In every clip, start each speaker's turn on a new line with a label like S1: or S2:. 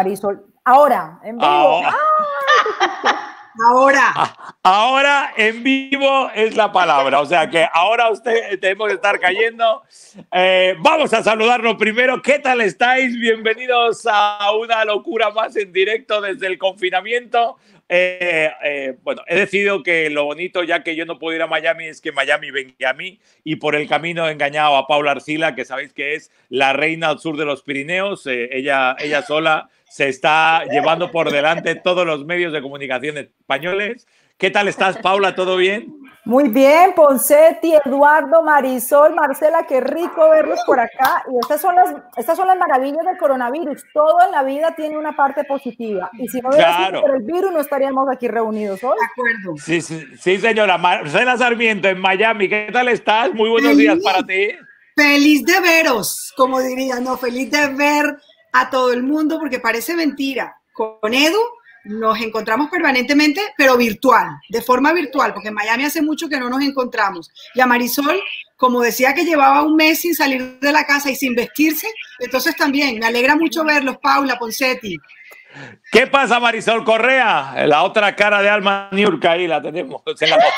S1: Marisol. Ahora, en vivo.
S2: Ahora.
S3: Ah, ahora en vivo es la palabra. O sea que ahora usted tenemos que estar cayendo. Eh, vamos a saludarnos primero. ¿Qué tal estáis? Bienvenidos a una locura más en directo desde el confinamiento. Eh, eh, bueno, he decidido que lo bonito, ya que yo no puedo ir a Miami, es que Miami venga a mí y por el camino he engañado a Paula Arcila, que sabéis que es la reina al sur de los Pirineos. ella, ella sola se está llevando por delante todos los medios de comunicación españoles. ¿Qué tal estás, Paula? ¿Todo bien?
S1: Muy bien, Poncetti, Eduardo, Marisol, Marcela, qué rico verlos por acá. Y estas son las, estas son las maravillas del coronavirus. Todo en la vida tiene una parte positiva. Y si no hubiera sido por el virus, no estaríamos aquí reunidos hoy.
S2: De acuerdo.
S3: Sí, sí, sí, señora. Marcela Sarmiento, en Miami, ¿qué tal estás? Muy buenos días para ti.
S2: Feliz de veros, como diría, no, feliz de ver a todo el mundo porque parece mentira. Con Edu nos encontramos permanentemente, pero virtual, de forma virtual, porque en Miami hace mucho que no nos encontramos. Y a Marisol, como decía que llevaba un mes sin salir de la casa y sin vestirse, entonces también me alegra mucho verlos, Paula Poncetti.
S3: ¿Qué pasa, Marisol Correa? La otra cara de Alma Niurka ahí la tenemos en la.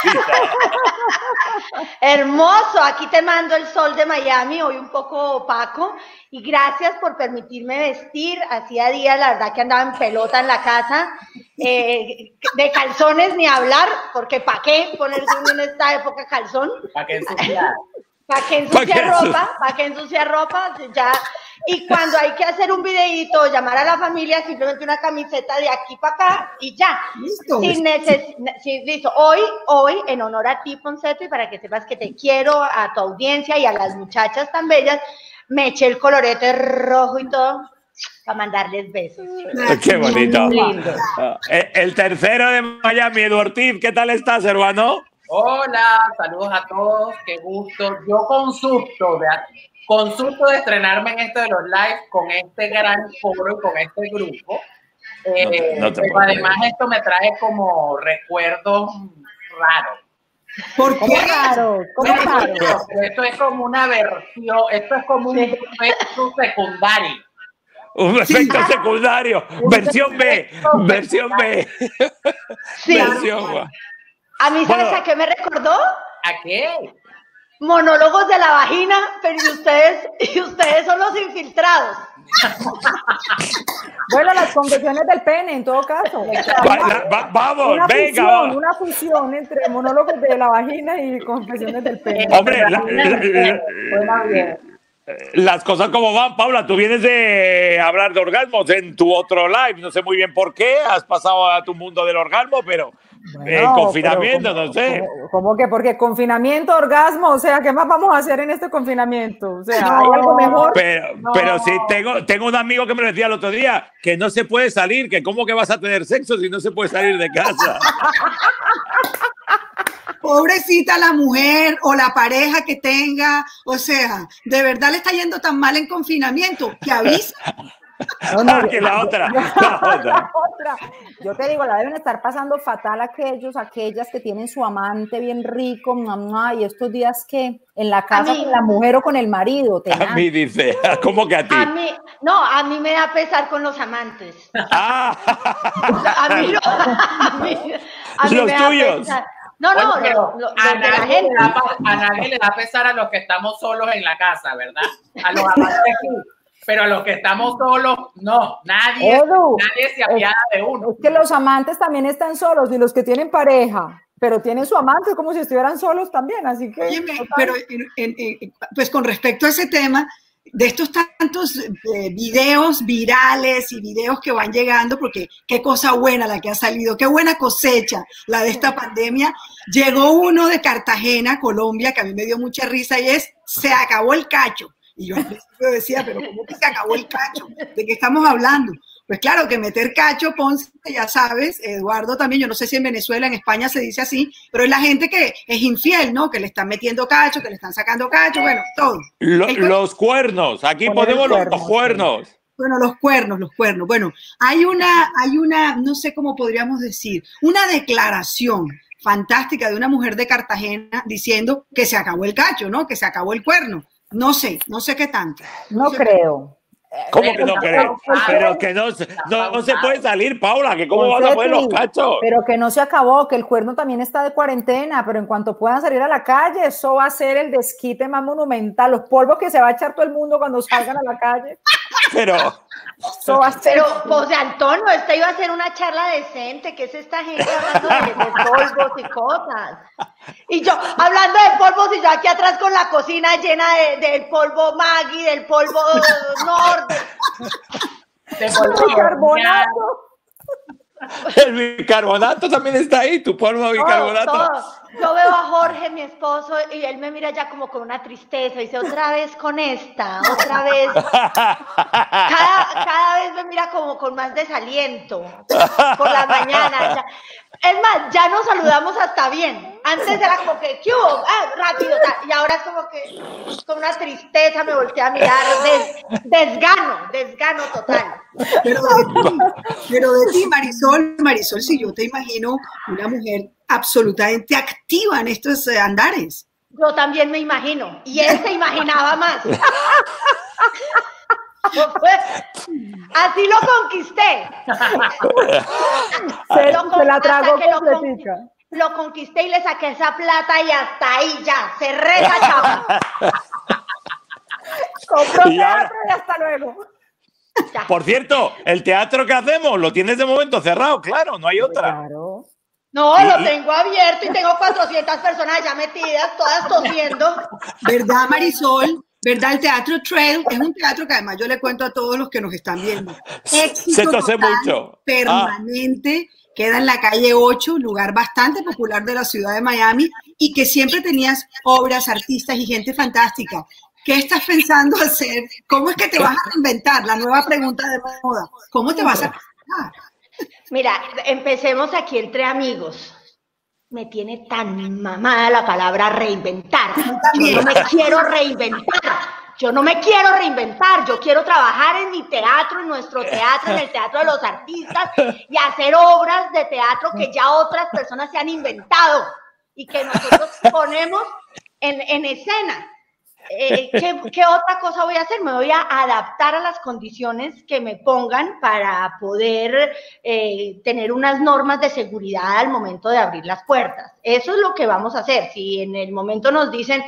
S4: Hermoso, aquí te mando el sol de Miami, hoy un poco opaco, y gracias por permitirme vestir. Hacía días, la verdad, que andaba en pelota en la casa, eh, de calzones ni hablar, porque ¿para qué ponerse en esta época calzón?
S5: ¿Para qué ensuciar?
S4: ¿Para qué ensuciar ropa? ¿Para qué ensuciar ropa? Ya y cuando hay que hacer un videito, llamar a la familia, simplemente una camiseta de aquí para acá y ya.
S2: Listo.
S4: Sin sí, listo. Hoy, hoy, en honor a ti, Ponceto, y para que sepas que te quiero, a tu audiencia y a las muchachas tan bellas, me eché el colorete rojo y todo para mandarles besos.
S3: Qué bonito. Ah, eh, el tercero de Miami, Eduardo ¿qué tal estás, hermano?
S5: Hola, saludos a todos, qué gusto. Yo con susto, con susto de estrenarme en esto de los live con este gran foro y con este grupo. Eh, pero además esto me trae como recuerdos raros.
S2: ¿Por qué
S1: raro? ¿Cómo raro?
S5: Esto es como una versión, esto es como un efecto secundario.
S3: Un efecto secundario, versión B, versión B.
S4: Sí. ¿A mí sabes a qué me recordó?
S5: ¿A qué?
S4: Monólogos de la vagina, pero y ustedes, y ustedes son los infiltrados.
S1: Bueno, las confesiones del pene, en todo caso.
S3: vamos,
S1: una
S3: venga.
S1: Fusión, una fusión entre monólogos de la vagina y confesiones del pene.
S3: Hombre, las cosas como van, Paula, tú vienes de hablar de orgasmos en tu otro live, no sé muy bien por qué, has pasado a tu mundo del orgasmo, pero bueno, confinamiento, no sé.
S1: ¿cómo, que? Porque confinamiento, orgasmo, o sea, ¿qué más vamos a hacer en este confinamiento? O sea, ¿hay algo mejor?
S3: Pero, pero sí, tengo, tengo un amigo que me decía el otro día que no se puede salir, que cómo que vas a tener sexo si no se puede salir de casa.
S2: Pobrecita la mujer o la pareja que tenga, o sea, de verdad le está yendo tan mal en confinamiento que avisa.
S3: No, que la otra, la
S1: otra. Yo te digo, la deben estar pasando fatal aquellos, aquellas que tienen su amante bien rico, mamá, y estos días que en la casa con la mujer o con el marido.
S3: a mí dice, ¿cómo que a ti?
S4: A mí, no, a mí me da pesar con los amantes.
S3: Ah.
S4: A mí no, a mí, a mí
S3: los
S4: me
S3: tuyos.
S4: Da pesar. No, no,
S5: bueno,
S4: lo, lo,
S5: a, nadie da, a nadie le da pesar a los que estamos solos en la casa, ¿verdad? A los amantes sí pero a los que estamos solos, no, nadie,
S1: Edu,
S5: nadie se apiada de uno.
S1: Es que los amantes también están solos y los que tienen pareja, pero tienen su amante como si estuvieran solos también, así que...
S2: Oye, pero en, en, pues con respecto a ese tema, de estos tantos eh, videos virales y videos que van llegando, porque qué cosa buena la que ha salido, qué buena cosecha la de esta pandemia. Llegó uno de Cartagena, Colombia, que a mí me dio mucha risa y es, se acabó el cacho. Y yo al principio decía, pero ¿cómo que se acabó el cacho? ¿De qué estamos hablando? Pues claro, que meter cacho, Ponce, ya sabes, Eduardo también, yo no sé si en Venezuela, en España se dice así, pero es la gente que es infiel, ¿no? Que le están metiendo cacho, que le están sacando cacho, bueno, todo.
S3: Lo, los cuernos, aquí ponemos los cuernos. cuernos.
S2: Bueno, los cuernos, los cuernos. Bueno, hay una, hay una, no sé cómo podríamos decir, una declaración fantástica de una mujer de Cartagena diciendo que se acabó el cacho, ¿no? Que se acabó el cuerno. No sé, no sé qué tanto.
S1: No, creo.
S3: ¿Cómo que no querés? Pero que no, no, se puede salir, Paula, que cómo van a poner los cachos.
S1: Pero que no se acabó, que el cuerno también está de cuarentena, pero en cuanto puedan salir a la calle, eso va a ser el desquite más monumental, los polvos que se va a echar todo el mundo cuando salgan a la calle.
S3: Pero,
S4: eso va a ser... Pero, José Antonio, esta iba a ser una charla decente, que es esta gente hablando de, polvos y cosas. Y yo, hablando de polvos, y yo aquí atrás con la cocina llena de, del polvo Maggi, del polvo Nord,
S1: del polvo bicarbonato.
S3: El bicarbonato también está ahí, tu polvo bicarbonato.
S4: Yo veo a Jorge, mi esposo, y él me mira ya como con una tristeza dice, otra vez con esta, otra vez. Cada, cada vez me mira como con más desaliento por la mañana. Es más, ya nos saludamos hasta bien. Antes era como que, ¿qué hubo? Ah, rápido. Y ahora es como que con una tristeza me volteé a mirar. desgano, desgano total.
S2: Pero de, ti, pero de ti, Marisol, Marisol, si yo te imagino una mujer absolutamente activa en estos eh, andares.
S4: Yo también me imagino. Y él se imaginaba más. Así lo conquisté.
S1: Se, lo, la tragó completica.
S4: Lo, conquisté y le saqué esa plata y hasta ahí ya, cerré esa chapa.
S1: Compró teatro y hasta luego.
S3: Por cierto, el teatro que hacemos lo tienes de momento cerrado, claro, no hay otra. Claro.
S4: No, lo tengo abierto y tengo 400 personas ya metidas, todas tosiendo.
S2: ¿Verdad, Marisol? ¿Verdad? El Teatro Trail es un teatro que además yo le cuento a todos los que nos están viendo.
S3: Se tose mucho.
S2: Permanente. Queda en la calle 8, un lugar bastante popular de la ciudad de Miami y que siempre tenías obras, artistas y gente fantástica. ¿Qué estás pensando hacer? ¿Cómo es que te vas a inventar? La nueva pregunta de moda. ¿Cómo te vas a
S4: Mira, empecemos aquí entre amigos me tiene tan mamada la palabra reinventar. Yo no me quiero reinventar. Yo no me quiero reinventar. Yo quiero trabajar en mi teatro, en nuestro teatro, en el teatro de los artistas y hacer obras de teatro que ya otras personas se han inventado y que nosotros ponemos en, en escena. Eh, ¿qué, otra cosa voy a hacer? Me voy a adaptar a las condiciones que me pongan para poder eh, tener unas normas de seguridad al momento de abrir las puertas. Eso es lo que vamos a hacer. Si en el momento nos dicen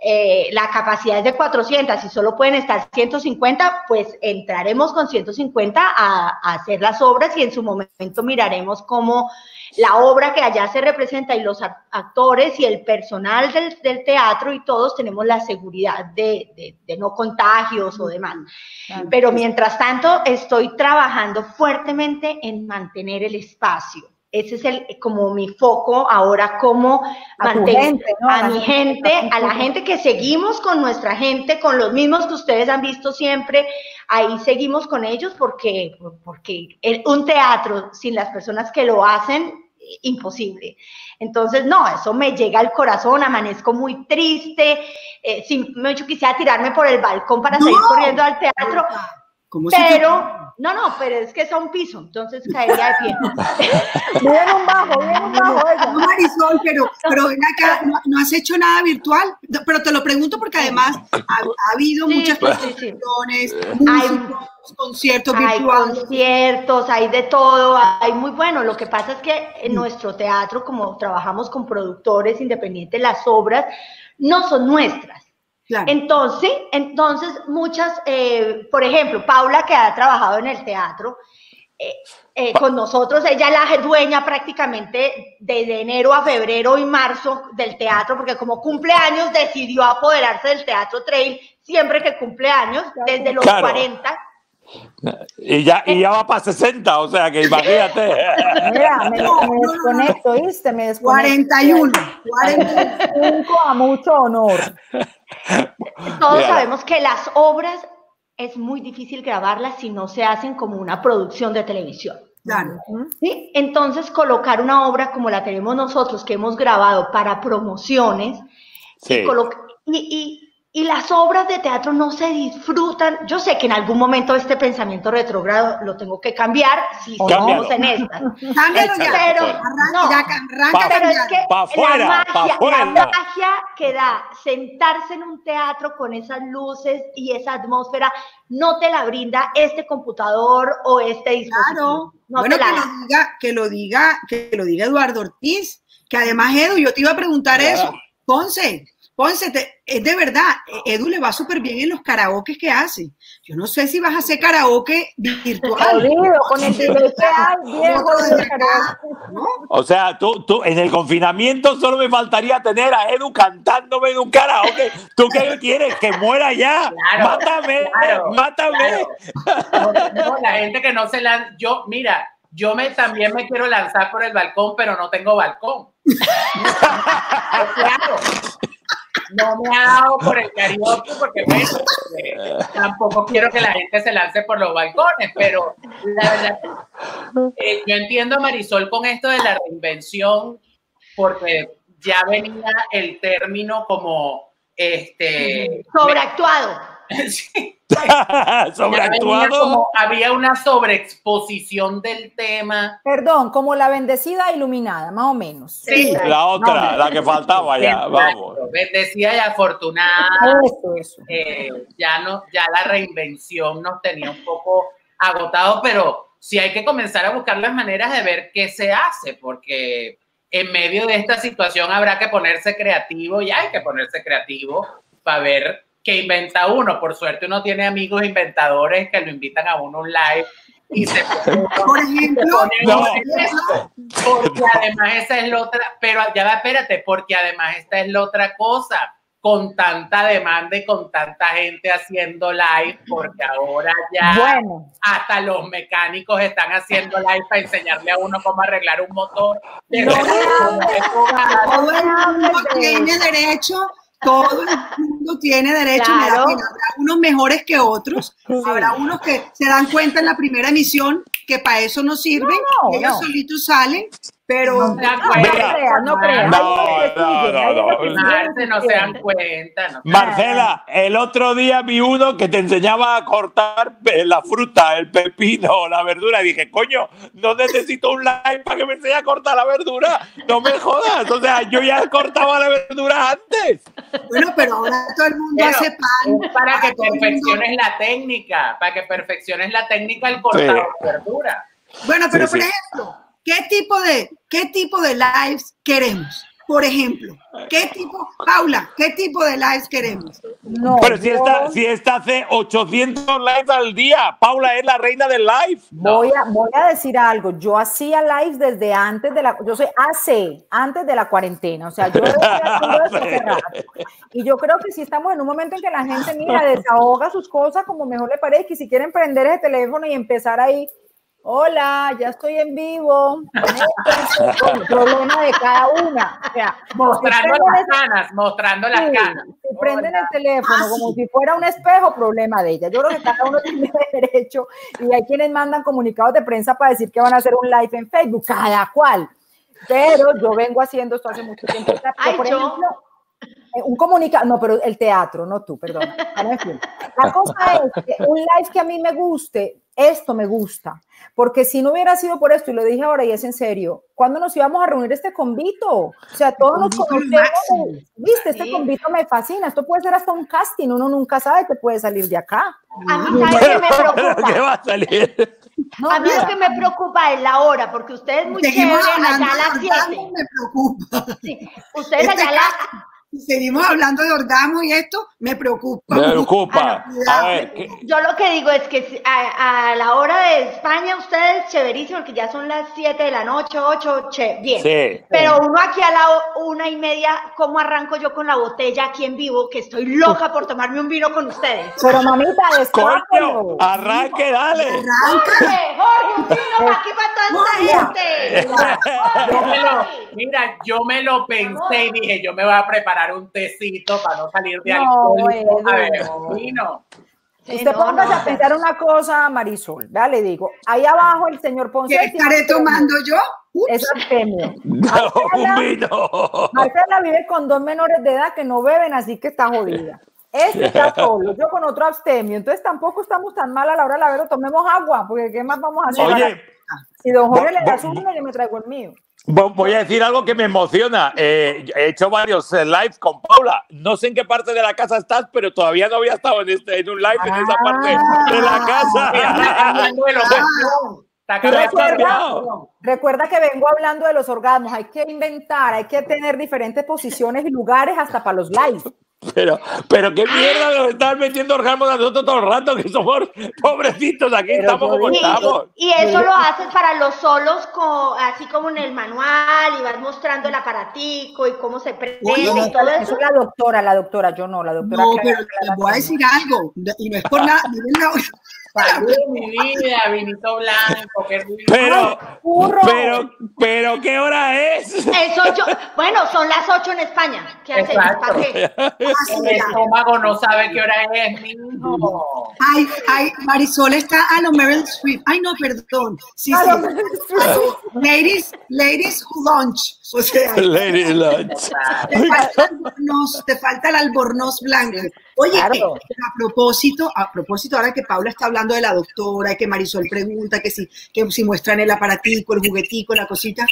S4: eh, la capacidad es de 400 y solo pueden estar 150, pues entraremos con 150 a, a hacer las obras y en su momento miraremos cómo la obra que allá se representa y los actores y el personal del, teatro y todos tenemos la seguridad de, no contagios o demás. Pero mientras tanto estoy trabajando fuertemente en mantener el espacio. Ese es el, como mi foco ahora, como mantener a, mi gente, a la gente que seguimos con nuestra gente, con los mismos que ustedes han visto siempre, ahí seguimos con ellos porque, porque un teatro sin las personas que lo hacen imposible. Entonces, no, eso me llega al corazón, amanezco muy triste, eh, me hecho quisiera tirarme por el balcón para seguir corriendo al teatro, pero, no, no, pero es que es un piso, entonces caería de pie.
S1: Viene un bajo, viene un bajo.
S2: No, Marisol, pero, pero ven acá, no, has hecho nada virtual, pero te lo pregunto porque además ha, habido muchas presentaciones, hay conciertos virtuales.
S4: Hay conciertos, hay de todo, hay muy bueno. Lo que pasa es que en nuestro teatro, como trabajamos con productores independientes, las obras no son nuestras entonces, entonces, muchas, eh, por ejemplo, Paula, que ha trabajado en el teatro, eh, eh, con nosotros, ella es la dueña prácticamente desde enero a febrero y marzo del teatro, porque como cumpleaños decidió apoderarse del teatro trail siempre que cumple años, desde los 40
S3: y ya, y ya va para 60, o sea que imagínate.
S1: Mira, me, desconecto, ¿viste? Me
S2: desconecto. 41.
S1: 45 a mucho honor.
S4: Todos sabemos que las obras es muy difícil grabarlas si no se hacen como una producción de televisión.
S2: Claro.
S4: ¿Sí? Entonces, colocar una obra como la tenemos nosotros, que hemos grabado para promociones, y, y y las obras de teatro no se disfrutan. Yo sé que en algún momento este pensamiento retrógrado lo tengo que cambiar si estamos en esta.
S2: Cámbialo ya.
S4: Pero, no,
S2: ya,
S4: pero es que la, magia, la magia que da sentarse en un teatro con esas luces y esa atmósfera no te la brinda este computador o este dispositivo.
S2: Claro. bueno, que lo, diga, que lo diga, que lo diga Eduardo Ortiz, que además Edu, yo te iba a preguntar eso. Ponce, Ponce, es de verdad, Edu le va súper bien en los karaoke que hace. Yo no sé si vas a hacer karaoke virtual. con el
S3: O sea, tú, tú, en el confinamiento solo me faltaría tener a Edu cantándome en un karaoke. ¿Tú qué quieres? ¡Que muera ya! ¡Mátame! ¡Mátame!
S5: la gente que no se la... Yo, mira, yo me, también me quiero lanzar por el balcón, pero no tengo balcón. claro no me ha dado por el karaoke porque tampoco quiero que la gente se lance por los balcones, pero la verdad, eh, yo entiendo a Marisol con esto de la reinvención porque ya venía el término como este
S4: sobreactuado.
S5: sí. Sobreactuado. había una sobreexposición del tema.
S1: Perdón, como la bendecida iluminada, más o menos.
S3: Sí, la otra, la que faltaba ya, vamos.
S5: Bendecida y afortunada. Eh, ya, no, ya la reinvención nos tenía un poco agotado, pero sí hay que comenzar a buscar las maneras de ver qué se hace, porque en medio de esta situación habrá que ponerse creativo y hay que ponerse creativo para ver que inventa uno. Por suerte uno tiene amigos inventadores que lo invitan a uno un live y se
S2: por ejemplo
S5: porque además esa es la otra pero ya va espérate porque además esta es la otra cosa con tanta demanda y con tanta gente haciendo live porque ahora ya hasta los mecánicos están haciendo live para enseñarle a uno cómo arreglar un motor
S2: todo el mundo tiene derecho todo el mundo tiene derecho, habrá unos mejores que otros, habrá unos que se dan cuenta en la primera emisión que para eso no sirven, ellos solitos salen, pero
S1: no, creas, no creas.
S5: No, se dan cuenta.
S3: Marcela, el otro día vi uno que te enseñaba a cortar la fruta, el pepino, la verdura. Y dije, coño, no necesito un like para que me enseñe a cortar la verdura. No me jodas. O sea, yo ya cortaba la verdura antes.
S2: Bueno, pero ahora todo el mundo hace pan.
S5: para que perfecciones la técnica, para que perfecciones la técnica el cortar la verdura.
S2: Bueno, pero por ejemplo, ¿Qué tipo de, qué tipo de lives queremos? Por ejemplo, ¿qué tipo, Paula, qué tipo de lives queremos?
S3: No, Pero si, está, si está hace 800 lives al día, Paula es la reina del live.
S1: Voy, a, voy a decir algo, yo hacía lives desde antes de la, yo soy hace, antes de la cuarentena, o sea, yo Y yo creo que si estamos en un momento en que la gente, mira, desahoga sus cosas como mejor le parezca, y si quieren prender ese teléfono y empezar ahí Hola, ya estoy en vivo. el problema de cada una.
S5: mostrando las canas, mostrando las canas.
S1: Si prenden el teléfono ah, como si fuera un espejo, problema de ella. Yo creo que cada uno tiene derecho y hay quienes mandan comunicados de prensa para decir que van a hacer un live en Facebook, cada cual. Pero yo vengo haciendo esto hace mucho tiempo. por ejemplo, un comunicado, no, pero el teatro, no tú, perdón. La cosa es que un live que a mí me guste, esto me gusta, porque si no hubiera sido por esto, y lo dije ahora y es en serio, ¿cuándo nos íbamos a reunir este convito? O sea, todos nos conocemos, viste, este convito me fascina, esto puede ser hasta un casting, uno nunca sabe que puede salir de acá.
S4: A mí, ¿sabe me preocupa? ¿Qué va a salir? a mí lo que me preocupa es la hora, porque ustedes muy chévere allá a las 7.
S2: Me preocupa.
S4: Sí, ustedes allá a las
S2: seguimos hablando de orgasmo y esto, me preocupa.
S3: Me preocupa.
S4: Yo lo que digo es que a, la hora de España, ustedes, chéverísimo, porque ya son las 7 de la noche, 8, che, bien. Pero uno aquí a la una y media, ¿cómo arranco yo con la botella aquí en vivo? Que estoy loca por tomarme un vino con ustedes.
S1: Pero mamita, Coño,
S3: arranque, dale.
S4: Arranque. Jorge, un vino aquí para toda esta
S5: gente. mira, yo me lo pensé y dije, yo me voy a preparar un tecito para no salir de no, alcohol. A
S1: Usted póngase a pensar una cosa, Marisol, ya le digo, ahí abajo el señor Ponce.
S2: ¿Qué estaré tomando yo?
S1: Es artemio. Marcela, Marcela vive con dos menores de edad que no beben, así que está jodida. Este está solo, yo con otro abstemio, entonces tampoco estamos tan mal a la hora de la verdad, tomemos agua, porque ¿qué más vamos a hacer?
S3: Oye,
S1: si don Jorge le da su uno, yo me traigo el mío.
S3: Voy a decir algo que me emociona. Eh, he hecho varios eh, lives con Paula. No sé en qué parte de la casa estás, pero todavía no había estado en, este, en un live en esa parte de la casa.
S1: Recuerda, recuerda, que vengo hablando de los orgasmos. Hay que inventar, hay que tener diferentes posiciones y lugares hasta para los lives.
S3: Pero, pero qué mierda nos están metiendo orgasmos a nosotros todo el rato, que somos pobrecitos, aquí estamos como estamos.
S4: Y, eso lo haces para los solos, así como en el manual, y vas mostrando el aparatico y cómo se prende y todo eso.
S1: es la doctora, la doctora, yo no, la doctora.
S2: No, pero les voy a decir algo, y no es por nada,
S5: Salud, mi vida, vinito blanco, qué rico.
S3: Pero, pero, pero, ¿qué hora es?
S4: Es ocho. Bueno, son las ocho en España. ¿Qué haces? ¿Para qué?
S5: El estómago no sabe qué hora es, mi hijo.
S2: Ay, ay, Marisol está a lo Meryl Streep. Ay, no, perdón. Sí, sí. Ladies, ladies lunch. O sea,
S3: lunch.
S2: Te falta, el albornoz, te falta el albornoz blanco. Oye, a propósito, a propósito, ahora que Paula está hablando de la doctora, que Marisol pregunta que si, que si muestran el aparatico, el juguetico, la cosita.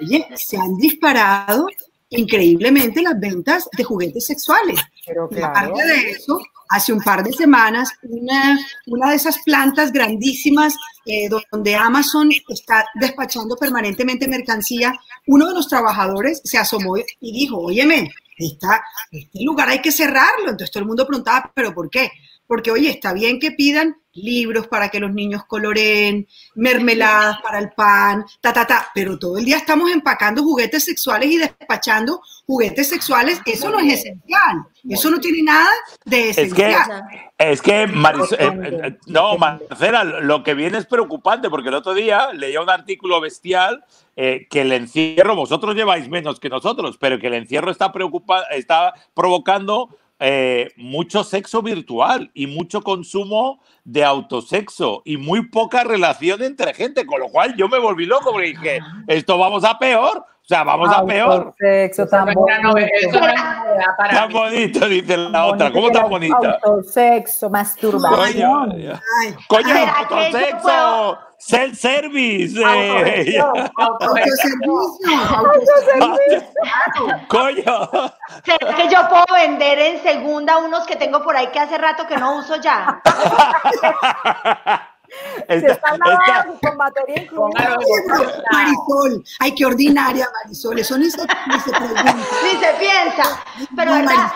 S2: Oye, se han disparado increíblemente las ventas de juguetes sexuales. Pero aparte de eso, hace un par de semanas, una, una de esas plantas grandísimas eh, donde Amazon está despachando permanentemente mercancía, uno de los trabajadores se asomó y dijo, óyeme, esta, este lugar hay que cerrarlo. Entonces todo el mundo preguntaba, ¿pero por qué? Porque, oye, está bien que pidan libros para que los niños coloreen, mermeladas para el pan, ta, ta, ta, pero todo el día estamos empacando juguetes sexuales y despachando juguetes sexuales. Eso no es esencial. Eso no tiene nada de esencial.
S3: Es que, es que eh, eh, no, Marcela, lo que viene es preocupante porque el otro día leía un artículo bestial eh, que el encierro, vosotros lleváis menos que nosotros, pero que el encierro está, preocupa, está provocando eh, mucho sexo virtual y mucho consumo de autosexo y muy poca relación entre gente, con lo cual yo me volví loco porque dije, esto vamos a peor, sea, vamos a peor.
S1: Sexo tan bonito.
S3: Tan bonito, dice la otra. ¿Cómo tan bonita?
S1: Autosexo, masturbación.
S3: Coño, autosexo. Self-service. Eh. Coño.
S4: ¿Será que yo puedo vender en segunda unos que tengo por ahí que hace rato que no uso ya?
S1: Esta, están esta, con batería
S2: Marisol, ay, qué ordinaria, Marisol, eso ni se, ni se pregunta.
S4: Ni se piensa, pero no, verdad,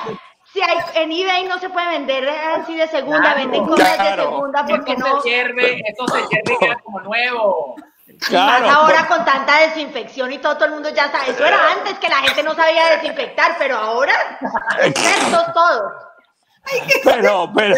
S4: si hay, en eBay no se puede vender así de segunda, venden cosas de segunda porque no.
S5: Se hierve, eso se hierve y queda como nuevo.
S4: Claro, más ahora con tanta desinfección y todo, todo el mundo ya sabe. Eso era antes que la gente no sabía desinfectar, pero ahora, expertos todos.
S3: Pero, pero.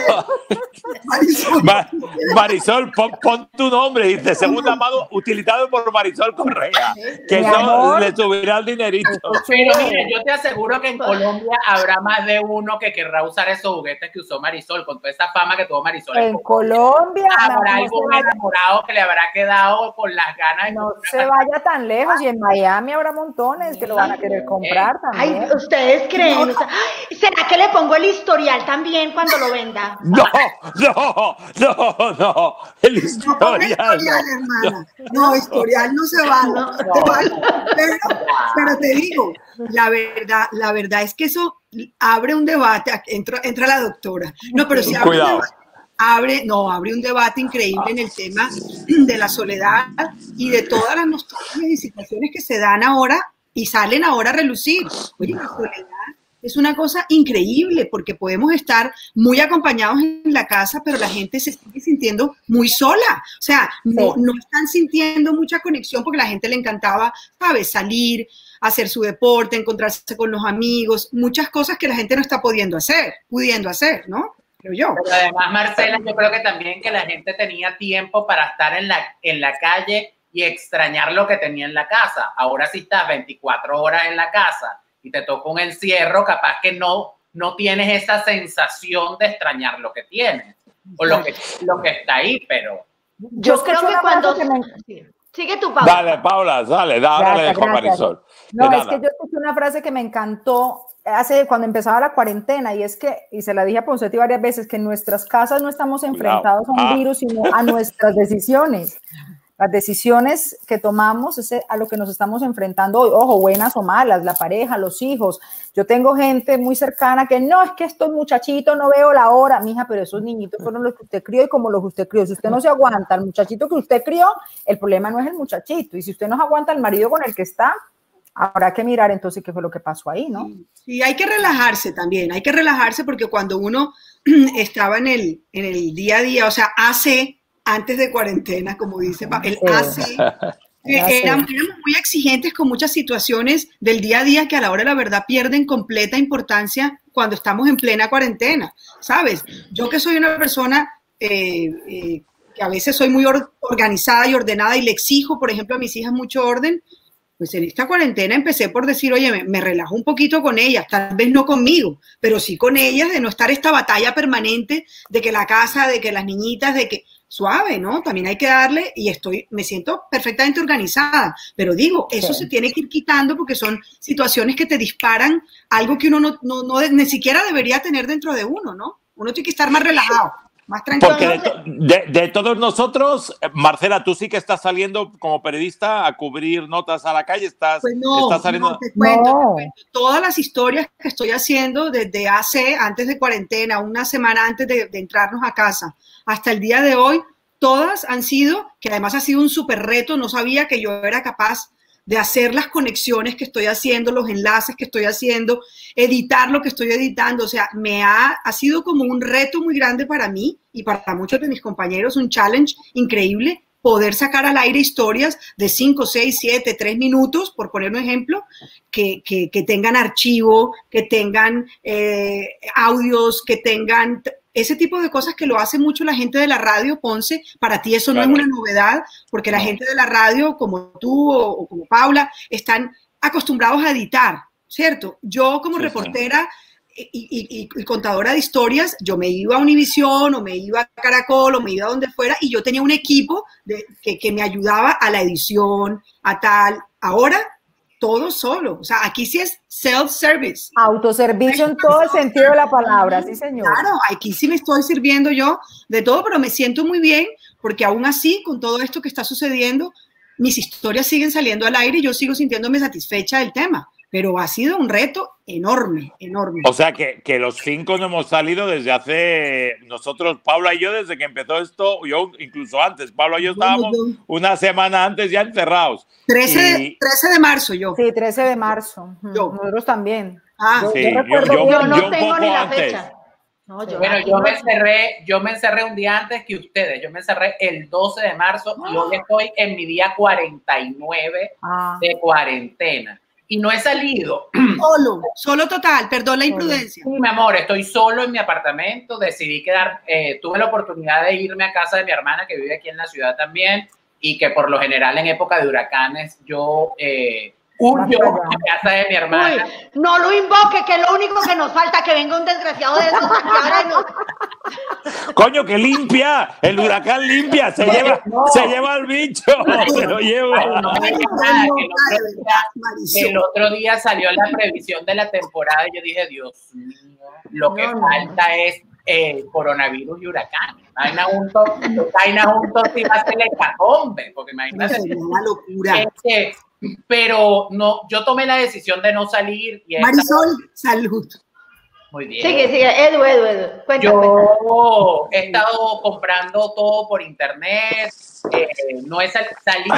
S3: Marisol, pon, tu nombre, dice segunda mano utilizado por Marisol Correa. Que eso le subirá el dinerito.
S5: Pero mire, yo te aseguro que en Colombia habrá más de uno que querrá usar esos juguetes que usó Marisol, con toda esa fama que tuvo Marisol.
S1: En, Colombia.
S5: Habrá algún enamorado que le habrá quedado con las ganas.
S1: No se vaya tan lejos, y en Miami habrá montones que lo van a querer comprar también.
S4: Ay, ¿ustedes creen? ¿Será que le pongo el historial también? También cuando lo venda. No,
S3: no, no, no. El historial.
S2: No, no, historial no se va. No, Pero, te digo, la verdad, la verdad es que eso abre un debate. Entra, entra la doctora. No, pero si abre, abre, no, abre un debate increíble en el tema de la soledad y de todas las nostalgias y situaciones que se dan ahora y salen ahora a relucir. Oye, la soledad es una cosa increíble porque podemos estar muy acompañados en la casa, pero la gente se sigue sintiendo muy sola. O sea, no, no están sintiendo mucha conexión porque la gente le encantaba, ¿sabes? Salir, hacer su deporte, encontrarse con los amigos, muchas cosas que la gente no está pudiendo hacer, pudiendo hacer, ¿no? Creo yo.
S5: Pero además, Marcela, yo creo que también que la gente tenía tiempo para estar en la, en la calle y extrañar lo que tenía en la casa. Ahora sí estás 24 horas en la casa y te toca un encierro, capaz que no, no tienes esa sensación de extrañar lo que tienes o lo que, lo que está ahí, pero...
S4: Yo, creo que cuando... Sigue tu Paula.
S3: Dale, Paula, dale, dale, Juan Marisol.
S1: No, es que yo escuché una frase que me encantó hace cuando empezaba la cuarentena y es que, y se la dije a Poncetti varias veces, que en nuestras casas no estamos enfrentados a un ah. virus, sino a nuestras decisiones. Las decisiones que tomamos es a lo que nos estamos enfrentando hoy, ojo, buenas o malas, la pareja, los hijos. Yo tengo gente muy cercana que no, es que estos muchachitos no veo la hora, mija, pero esos niñitos fueron los que usted crió y como los que usted crió. Si usted no se aguanta al muchachito que usted crió, el problema no es el muchachito. Y si usted no aguanta al marido con el que está, habrá que mirar entonces qué fue lo que pasó ahí, ¿no?
S2: Sí, hay que relajarse también, hay que relajarse porque cuando uno estaba en el, en el día a día, o sea, hace antes de cuarentena, como dice, el hace, eh, éramos, muy exigentes con muchas situaciones del día a día que a la hora de la verdad pierden completa importancia cuando estamos en plena cuarentena, ¿sabes? Yo que soy una persona eh, eh, que a veces soy muy organizada y ordenada y le exijo, por ejemplo, a mis hijas mucho orden, pues en esta cuarentena empecé por decir, oye, me, me, relajo un poquito con ellas, tal vez no conmigo, pero sí con ellas, de no estar esta batalla permanente de que la casa, de que las niñitas, de que suave, ¿no? También hay que darle y estoy, me siento perfectamente organizada, pero digo, eso se tiene que ir quitando porque son situaciones que te disparan algo que uno no, no, no, ni siquiera debería tener dentro de uno, ¿no? Uno tiene que estar más relajado. Más
S3: Porque de, todos nosotros, Marcela, tú sí que estás saliendo como periodista a cubrir notas a la calle, estás,
S2: pues no,
S3: saliendo.
S2: te, cuento, Todas las historias que estoy haciendo desde hace, antes de cuarentena, una semana antes de, de entrarnos a casa, hasta el día de hoy, todas han sido, que además ha sido un súper reto, no sabía que yo era capaz de hacer las conexiones que estoy haciendo, los enlaces que estoy haciendo, editar lo que estoy editando. O sea, me ha, ha sido como un reto muy grande para mí y para muchos de mis compañeros, un challenge increíble poder sacar al aire historias de 5, 6, 7, 3 minutos, por poner un ejemplo, que, que, tengan archivo, que tengan eh, audios, que tengan ese tipo de cosas que lo hace mucho la gente de la radio, Ponce, para ti eso no es una novedad, porque la gente de la radio, como tú o, como Paula, están acostumbrados a editar, ¿cierto? Yo como reportera Y, contadora de historias, yo me iba a Univisión o me iba a Caracol o me iba a donde fuera y yo tenía un equipo de, que, que me ayudaba a la edición, a tal. Ahora todo solo. O sea, aquí sí es self-service.
S1: Autoservicio en todo el sentido de la palabra, sí, señor.
S2: Claro, aquí sí me estoy sirviendo yo de todo, pero me siento muy bien porque aún así, con todo esto que está sucediendo, mis historias siguen saliendo al aire y yo sigo sintiéndome satisfecha del tema pero ha sido un reto enorme, enorme.
S3: O sea que, que, los cinco no hemos salido desde hace, nosotros, Pablo y yo, desde que empezó esto, yo incluso antes, Pablo y yo estábamos una semana antes ya encerrados.
S2: 13, de, 13 de marzo yo.
S1: Sí, 13 de marzo. Nosotros también.
S4: Ah,
S3: sí,
S4: yo, yo, no tengo ni la fecha.
S5: No, yo, bueno, yo me encerré, yo me encerré un día antes que ustedes. Yo me encerré el 12 de marzo y hoy estoy en mi día 49 ah. de cuarentena y no he salido.
S2: Solo, solo total, perdón la imprudencia.
S5: Sí, mi amor, estoy solo en mi apartamento, decidí quedar, eh, tuve la oportunidad de irme a casa de mi hermana que vive aquí en la ciudad también y que por lo general en época de huracanes yo eh, huyo a casa de mi hermana.
S4: no lo invoque, que es lo único que nos falta, que venga un desgraciado de esos
S3: Coño, que limpia, el huracán limpia, se lleva, se lleva al bicho, se lo lleva.
S5: el, otro día, salió la previsión de la temporada y yo dije, Dios mío, lo que falta es eh, coronavirus y huracán. Vaina juntos, vaina juntos y va a ser el cajombe, porque imagínate.
S2: Es una locura.
S5: Pero no, yo tomé la decisión de no salir. Y
S2: Marisol, salud.
S5: Muy bien.
S4: Sigue, sigue, Edu, Edu, Edu.
S5: yo he estado comprando todo por internet, eh, no he salido.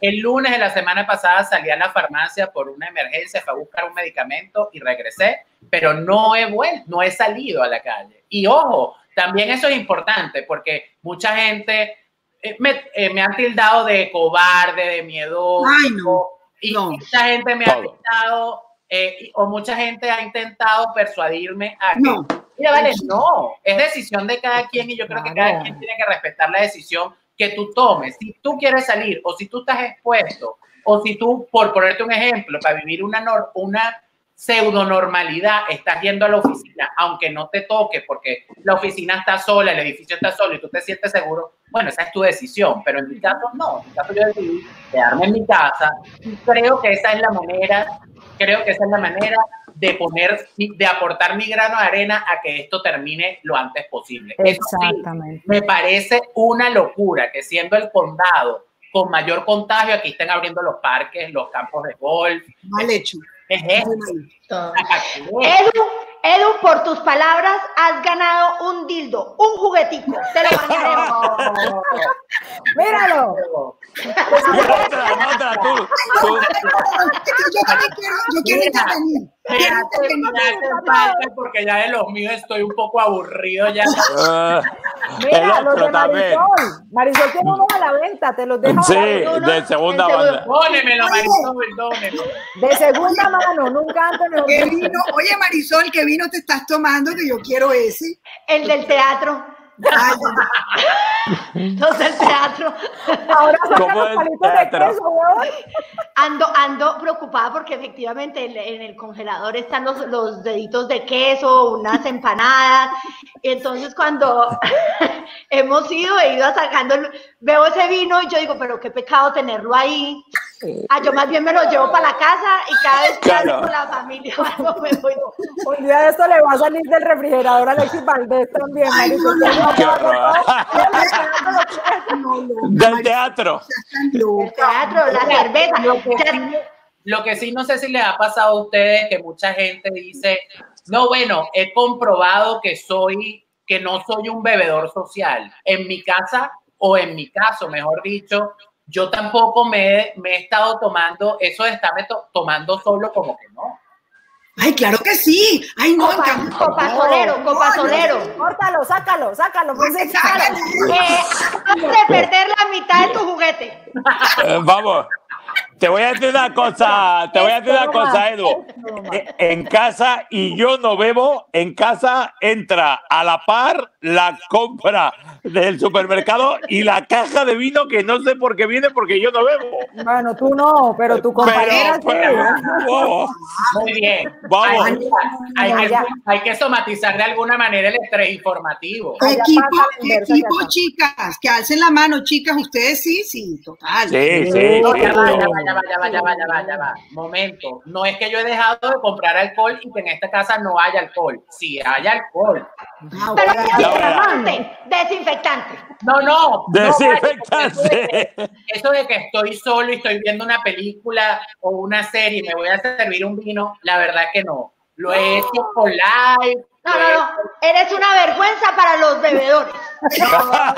S5: El lunes de la semana pasada salí a la farmacia por una emergencia, fui a buscar un medicamento y regresé, pero no he vuelto, no he salido a la calle. Y ojo, también eso es importante porque mucha gente eh, eh, me, han tildado de cobarde, de miedoso. Y mucha gente me ha tildado, eh, o mucha gente ha intentado persuadirme a que, no. mira, vale, no, es decisión de cada quien y yo creo que cada quien tiene que respetar la decisión que tú tomes. Si tú quieres salir o si tú estás expuesto o si tú, por ponerte un ejemplo, para vivir una, una pseudonormalidad, estás yendo a la oficina, aunque no te toque, porque la oficina está sola, el edificio está solo y tú te sientes seguro, bueno, esa es tu decisión, pero en mi caso no, en mi caso yo decidí quedarme en mi casa y creo que esa es la manera, creo que esa es la manera de poner, de aportar mi grano de arena a que esto termine lo antes posible. Exactamente. me parece una locura que siendo el condado con mayor contagio, aquí estén abriendo los parques, los campos de golf.
S2: Mal hecho.
S5: Es
S4: Edu, Edu, por tus palabras, has ganado un dildo, un juguetico. Te lo mandaremos.
S1: Míralo.
S3: otra, otra, tú.
S2: Yo quiero intervenir.
S5: Porque ya de los míos estoy un poco aburrido ya.
S3: Uh,
S1: Mira, los de Marisol. Marisol tiene uno a la venta, te los dejo.
S3: Sí, de segunda banda.
S5: Pónemelo, Marisol, dónemelo.
S1: De segunda mano, nunca antes me
S2: ¿Qué vino? Oye, Marisol, ¿qué vino te estás tomando? Que yo quiero ese.
S4: El del teatro. Los del teatro.
S1: Ahora son los palitos de queso,
S4: Ando, ando preocupada porque efectivamente en, el congelador están los, los, deditos de queso, unas empanadas. Y entonces cuando hemos ido, he ido sacando, veo ese vino y yo digo, pero qué pecado tenerlo ahí. Ah, yo más bien me lo llevo para la casa y cada vez que claro. con la familia me voy.
S1: Un día de esto le va a salir del refrigerador a Alexis Valdés también. Ay, no, no,
S3: del teatro.
S4: Del teatro, la cerveza.
S5: Lo que, sí, lo que sí no sé si les ha pasado a ustedes que mucha gente dice, no, bueno, he comprobado que soy, que no soy un bebedor social. En mi casa o en mi caso, mejor dicho, yo tampoco me, me he estado tomando eso de estarme tomando solo como que no.
S2: Ay, claro que sí. Ay, no,
S4: copa, copa solero, copa solero.
S1: Córtalo, sácalo, sácalo. Pues,
S4: sácalo. Eh, antes de perder la mitad de tu juguete.
S3: Eh, vamos. Te voy a decir una cosa, te voy a decir una cosa, Edu. En casa, y yo no bebo, en casa entra a la par la compra del supermercado y la caja de vino que no sé por qué viene porque yo no bebo.
S1: Bueno, tú no, pero tu compañera
S5: Muy bien. Vamos. Hay, hay, hay, que somatizar de alguna manera el estrés informativo.
S2: Equipo, equipo chicas, que alcen la mano, chicas, ustedes sí, sí, total.
S3: Sí, sí.
S5: Vaya, vaya, vaya, vaya, vaya, vaya. Momento. No es que yo he dejado de comprar alcohol y que en esta casa no haya alcohol. Sí, hay alcohol.
S4: Ah, Pero desinfectante, desinfectante.
S5: No, no.
S3: Desinfectante.
S5: eso, de que estoy solo y estoy viendo una película o una serie y me voy a servir un vino, la verdad que no. Lo he hecho por live.
S4: No, no, no. Eres una vergüenza para los bebedores. Acabas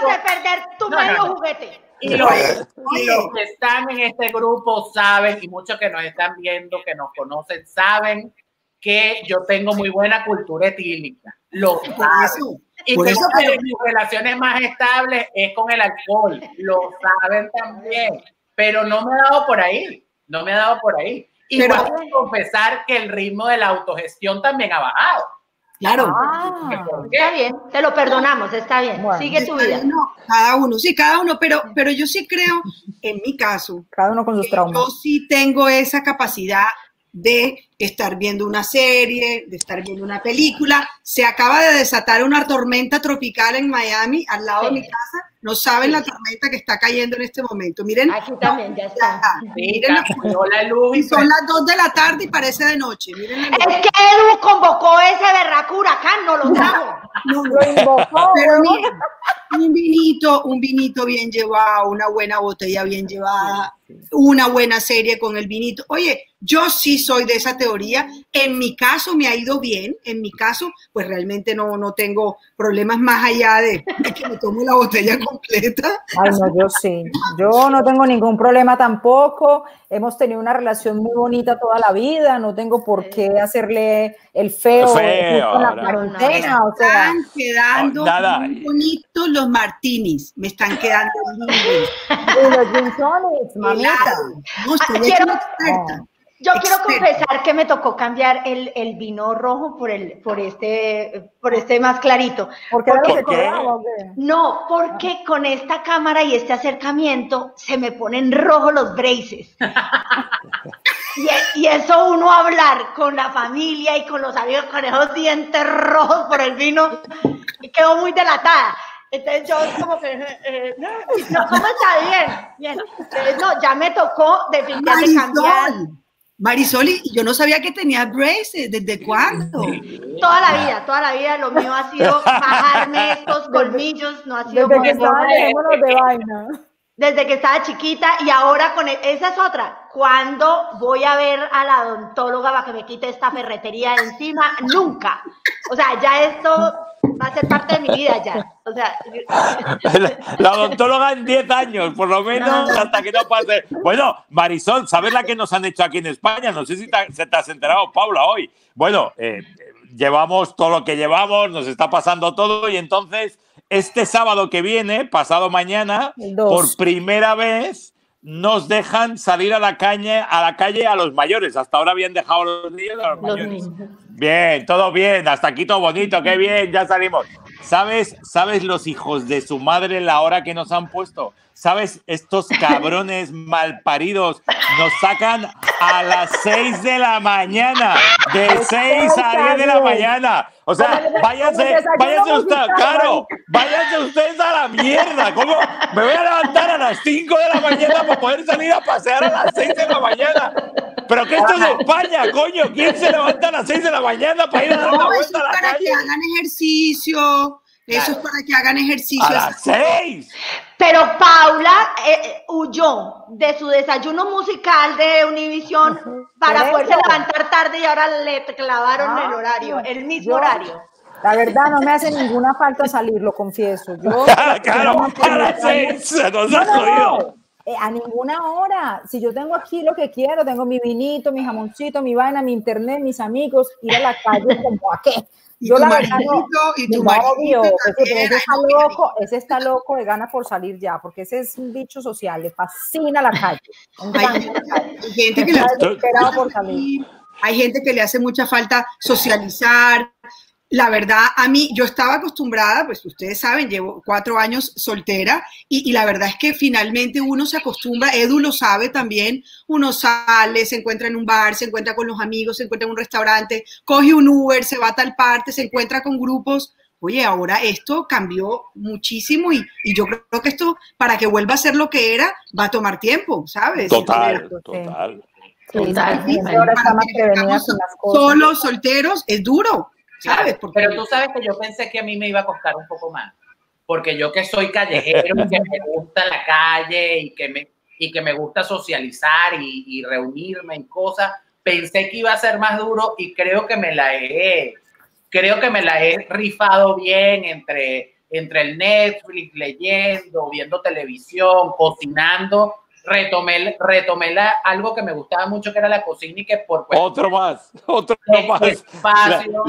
S4: de perder tu medio juguete.
S5: Y los, que están en este grupo saben, y muchos que nos están viendo, que nos conocen, saben que yo tengo muy buena cultura etílica. Lo saben. Y por eso que mis relaciones más estables es con el alcohol. Lo saben también. Pero no me ha dado por ahí. No me ha dado por ahí. Y pero, voy a confesar que el ritmo de la autogestión también ha bajado.
S2: Claro.
S4: Ah, está bien, te lo perdonamos, está bien. Sigue tu vida.
S2: cada uno, sí, cada uno, pero, pero yo sí creo, en mi caso,
S1: cada uno con sus traumas.
S2: Yo sí tengo esa capacidad de estar viendo una serie, de estar viendo una película. Se acaba de desatar una tormenta tropical en Miami, al lado de mi casa. No saben la tormenta que está cayendo en este momento. Miren.
S4: Aquí también, ya está.
S5: miren la, luz.
S2: Y son las dos de la tarde y parece de noche. Miren
S4: Es que Edu convocó ese berraco huracán, no lo trajo.
S1: No, lo invocó.
S2: Pero un vinito, un vinito bien llevado, una buena botella bien llevada, una buena serie con el vinito. Oye, yo sí soy de esa teoría. En mi caso me ha ido bien. En mi caso, pues realmente no, no tengo problemas más allá de, que me tomo la botella completa.
S1: Ay, no, yo sí. Yo no tengo ningún problema tampoco. Hemos tenido una relación muy bonita toda la vida. No tengo por qué hacerle el feo,
S3: con
S1: la cuarentena. O
S2: sea, están quedando muy bonitos los martinis. Me están quedando lindos.
S1: Y los gin mamita.
S2: No, experta.
S4: Yo quiero confesar que me tocó cambiar el, el, vino rojo por el por este por este más clarito.
S1: ¿Por qué?
S4: No, porque con esta cámara y este acercamiento se me ponen rojos los braces. y, eso uno hablar con la familia y con los amigos con esos dientes rojos por el vino, quedó muy delatada. Entonces yo como que, eh, eh, no, ¿cómo está? Bien, bien. Entonces, no, ya me tocó definitivamente cambiar.
S2: Marisol, yo no sabía que tenía braces, ¿desde cuándo?
S4: Toda la vida, toda la vida lo mío ha sido bajarme estos colmillos, no ha sido
S1: Desde que estaba de vaina.
S4: Desde que estaba chiquita y ahora con el, esa es otra. ¿Cuándo voy a ver a la odontóloga para que me quite esta ferretería de encima? Nunca. O sea, ya esto va a ser parte de mi vida ya. O sea,
S3: la odontóloga en 10 años, por lo menos, hasta que no pase. Bueno, Marisol, ¿sabes la que nos han hecho aquí en España? No sé si te, se te has enterado, Paula, hoy. Bueno, eh, llevamos todo lo que llevamos, nos está pasando todo y entonces este sábado que viene, pasado mañana, por primera vez nos dejan salir a la calle a la calle a los mayores. Hasta ahora habían dejado a los niños a los mayores. Bien, todo bien, hasta aquí todo bonito, qué bien, ya salimos. ¿Sabes, ¿Sabes los hijos de su madre la hora que nos han puesto? ¿Sabes? Estos cabrones malparidos nos sacan a las 6 de la mañana. De 6 a 10 de la mañana. O sea, váyanse, váyanse ustedes, claro, váyanse ustedes a la mierda. ¿Cómo? Me voy a levantar a las 5 de la mañana para poder salir a pasear a las 6 de la mañana. Pero que esto es España, coño. ¿Quién se levanta a las 6 de la mañana para ir a dar una vuelta a la
S2: para
S3: calle?
S2: que hagan ejercicio. Eso es para que hagan ejercicio.
S3: A las 6.
S4: Pero Paula eh, huyó de su desayuno musical de Univisión para poderse levantar tarde y ahora le clavaron el horario, el mismo horario.
S1: La verdad, no me hace ninguna falta salir, lo confieso. Yo,
S3: claro, a las seis, nos has jodido.
S1: Eh, a ninguna hora. Si yo tengo aquí lo que quiero, tengo mi vinito, mi jamoncito, mi vaina, mi internet, mis amigos, ir a la calle como a qué.
S2: Y yo tu la verdad y tu
S1: novio, ese, ese, está loco, ese está loco de gana por salir ya, porque ese es un bicho social, le fascina la calle.
S2: Hay, hay, gente que le, por salir. hay gente que le hace mucha falta socializar, la verdad, a mí, yo estaba acostumbrada, pues ustedes saben, llevo cuatro años soltera y, la verdad es que finalmente uno se acostumbra, Edu lo sabe también, uno sale, se encuentra en un bar, se encuentra con los amigos, se encuentra en un restaurante, coge un Uber, se va a tal parte, se encuentra con grupos. Oye, ahora esto cambió muchísimo y, yo creo que esto, para que vuelva a ser lo que era, va a tomar tiempo, ¿sabes?
S3: Total, total.
S1: total. ahora está más prevenida con las cosas.
S2: Solos, solteros, es duro.
S5: Pero tú sabes que yo pensé que a mí me iba a costar un poco más, porque yo que soy callejero, que me gusta la calle y que me, y que me gusta socializar y, y reunirme y cosas, pensé que iba a ser más duro y creo que me la he, creo que me la he rifado bien entre, entre el Netflix, leyendo, viendo televisión, cocinando. Retomé, retomé la, algo que me gustaba mucho, que era la cocina y que por...
S3: Otro más, otro más. Espacio,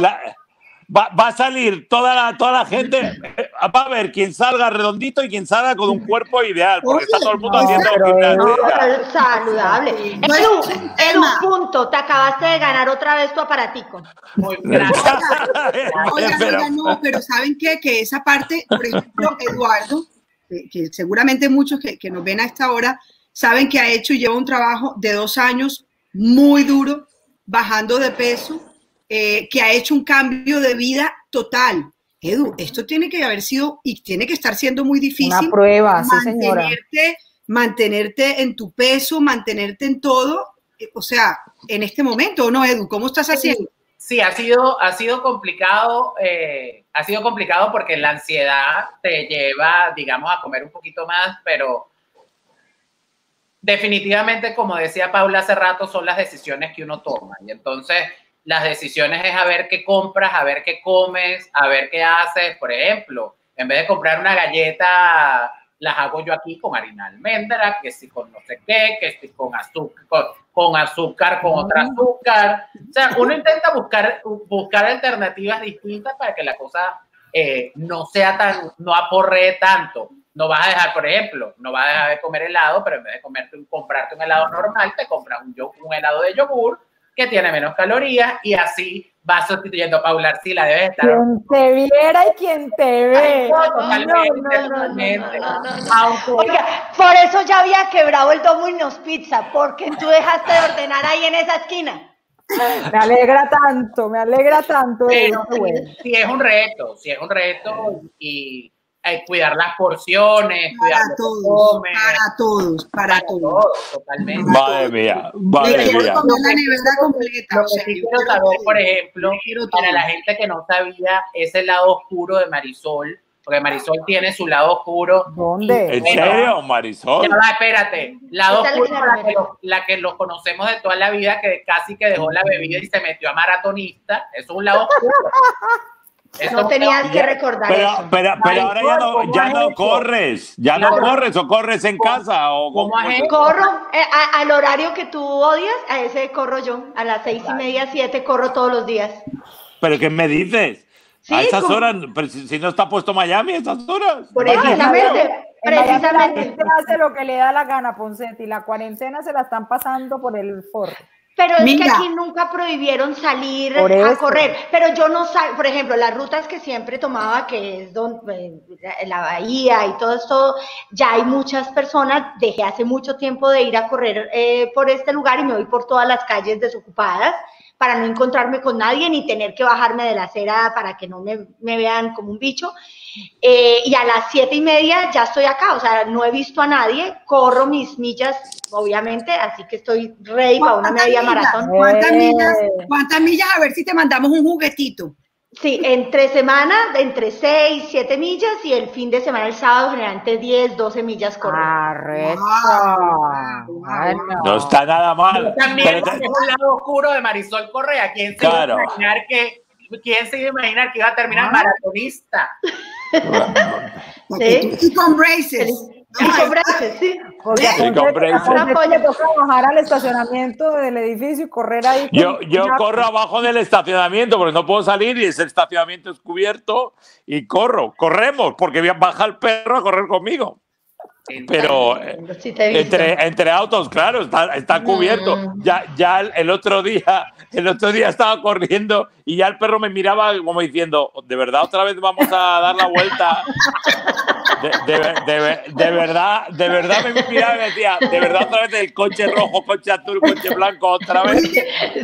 S3: Va, va, a salir toda la, toda la gente, eh, va a ver quién salga redondito y quién salga con un cuerpo ideal, porque está todo el mundo haciendo
S4: no, saludable. Edu, Edu, punto, te acabaste de ganar otra vez tu aparatico.
S5: Muy gracias.
S2: pero, no, pero ¿saben qué? Que esa parte, por ejemplo, Eduardo, que, seguramente muchos que, que nos ven a esta hora saben que ha hecho y lleva un trabajo de dos años muy duro, bajando de peso, eh, que ha hecho un cambio de vida total. Edu, esto tiene que haber sido y tiene que estar siendo muy difícil.
S1: Una prueba, sí, señora.
S2: Mantenerte en tu peso, mantenerte en todo. O sea, en este momento, ¿no, Edu? ¿Cómo estás haciendo?
S5: Sí, ha sido, ha sido complicado, eh, ha sido complicado porque la ansiedad te lleva, digamos, a comer un poquito más, pero definitivamente, como decía Paula hace rato, son las decisiones que uno toma. Y entonces, las decisiones es a ver qué compras, a ver qué comes, a ver qué haces. Por ejemplo, en vez de comprar una galleta, las hago yo aquí con harina almendra, que si con no sé qué, que si con azúcar, con, azúcar, con otra mm. azúcar. O sea, uno intenta buscar, buscar alternativas distintas para que la cosa eh, no sea tan, no aporre tanto. No vas a dejar, por ejemplo, no vas a dejar de comer helado, pero en vez de comerte, comprarte un helado normal, te compras un, un helado de yogur que tiene menos calorías y así va sustituyendo a Paula Arcila, debe estar.
S1: Quien te viera y quien te ve.
S4: Oiga, por eso ya había quebrado el Domino's Pizza, porque tú dejaste de ordenar ahí en esa esquina.
S1: Me alegra tanto, me alegra tanto.
S5: Pero sí, es un reto, sí es un reto y hay cuidar las porciones,
S2: para
S5: cuidar
S2: todos, para todos, para, todos.
S5: totalmente.
S3: Madre mía, madre mía.
S2: la nevera completa.
S5: Lo que sí quiero saber, por ejemplo, para la gente que no sabía, es el lado oscuro de Marisol porque Marisol tiene su lado oscuro.
S1: ¿Dónde?
S3: ¿En serio, Marisol?
S5: No, espérate. Lado oscuro la que, lo, la que los conocemos de toda la vida, que casi que dejó la bebida y se metió a maratonista. Eso es un lado oscuro.
S4: Eso no tenías que recordar
S3: pero,
S4: eso.
S3: Pero, pero ahora ya no, ya no corres, ya no corres o corres en casa o
S4: ¿Cómo corro eh, a, al horario que tú odias, a ese corro yo, a las seis y media, siete corro todos los días.
S3: ¿Pero qué me dices? a esas horas, pero si, no está puesto Miami a esas horas.
S1: Precisamente, precisamente. hace lo que le da la gana, Poncetti. La cuarentena se la están pasando por el forro.
S4: Pero es que aquí nunca prohibieron salir a correr. Pero yo no salgo, por ejemplo, las rutas que siempre tomaba, que es donde, eh, la bahía y todo esto, ya hay muchas personas. Dejé hace mucho tiempo de ir a correr eh, por este lugar y me voy por todas las calles desocupadas para no encontrarme con nadie ni tener que bajarme de la acera para que no me, me vean como un bicho. Eh, y a las siete y media ya estoy acá, o sea, no he visto a nadie, corro mis millas, obviamente, así que estoy ready para una media maratón.
S2: ¿Cuántas millas? ¿Cuántas millas? A ver si te mandamos un juguetito.
S4: Sí, entre semana, entre 6, 7 millas y el fin de semana, el sábado, generalmente 10, 12 millas corro.
S3: No está nada mal.
S5: También es un lado oscuro de Marisol Correa. ¿Quién se iba a imaginar que, quién se iba a imaginar que iba a terminar maratonista?
S2: ¿Sí? Y con braces.
S4: Y con braces, sí.
S1: Y con braces. toca bajar al estacionamiento del edificio y correr ahí.
S3: Yo, yo corro abajo del estacionamiento porque no puedo salir y ese estacionamiento es cubierto y corro. Corremos porque baja el perro a correr conmigo. Pero eh, entre, entre autos, claro, está, está cubierto. Mm. Ya, ya el otro día, el otro día estaba corriendo y ya el perro me miraba como diciendo, ¿de verdad otra vez vamos a dar la vuelta? De, verdad, de verdad me miraba y me decía, ¿de verdad otra vez el coche rojo, coche azul, coche blanco otra vez?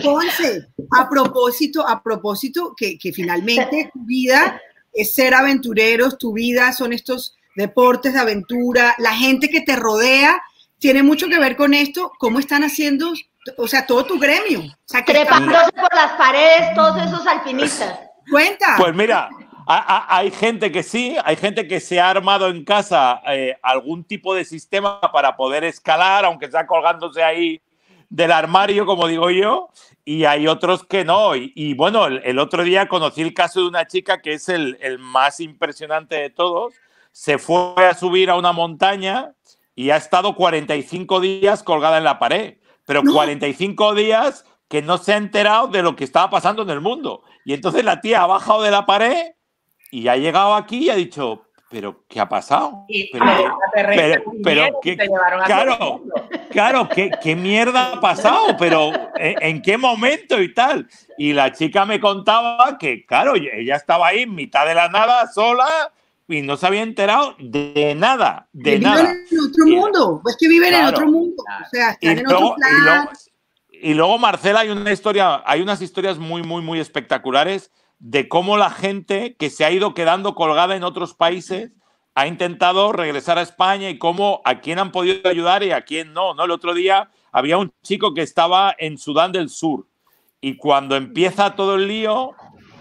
S2: Ponce, a propósito, a propósito, que, que finalmente tu vida es ser aventureros, tu vida son estos deportes de aventura, la gente que te rodea, tiene mucho que ver con esto, cómo están haciendo, o sea, todo tu gremio. O sea,
S4: Trepándose por las paredes, todos esos alpinistas.
S2: Cuenta.
S3: Pues mira, hay gente que sí, hay gente que se ha armado en casa eh, algún tipo de sistema para poder escalar, aunque sea colgándose ahí del armario, como digo yo, y hay otros que no. Y, bueno, el, otro día conocí el caso de una chica que es el, el más impresionante de todos, se fue a subir a una montaña y ha estado 45 días colgada en la pared, pero 45 días que no se ha enterado de lo que estaba pasando en el mundo. Y entonces la tía ha bajado de la pared y ha llegado aquí y ha dicho, pero ¿qué ha pasado? pero, pero, claro, claro, ¿qué, ¿qué, mierda ha pasado? Pero ¿en, qué momento y tal? Y la chica me contaba que, claro, ella estaba ahí en mitad de la nada, sola, y no se había enterado de nada, de nada.
S2: Viven en otro mundo, pues que viven en otro mundo, o sea, están en otro plan.
S3: Y luego, Marcela, hay una historia, hay unas historias muy, muy, muy espectaculares de cómo la gente que se ha ido quedando colgada en otros países ha intentado regresar a España y cómo a quién han podido ayudar y a quién no, ¿no? El otro día había un chico que estaba en Sudán del Sur y cuando empieza todo el lío,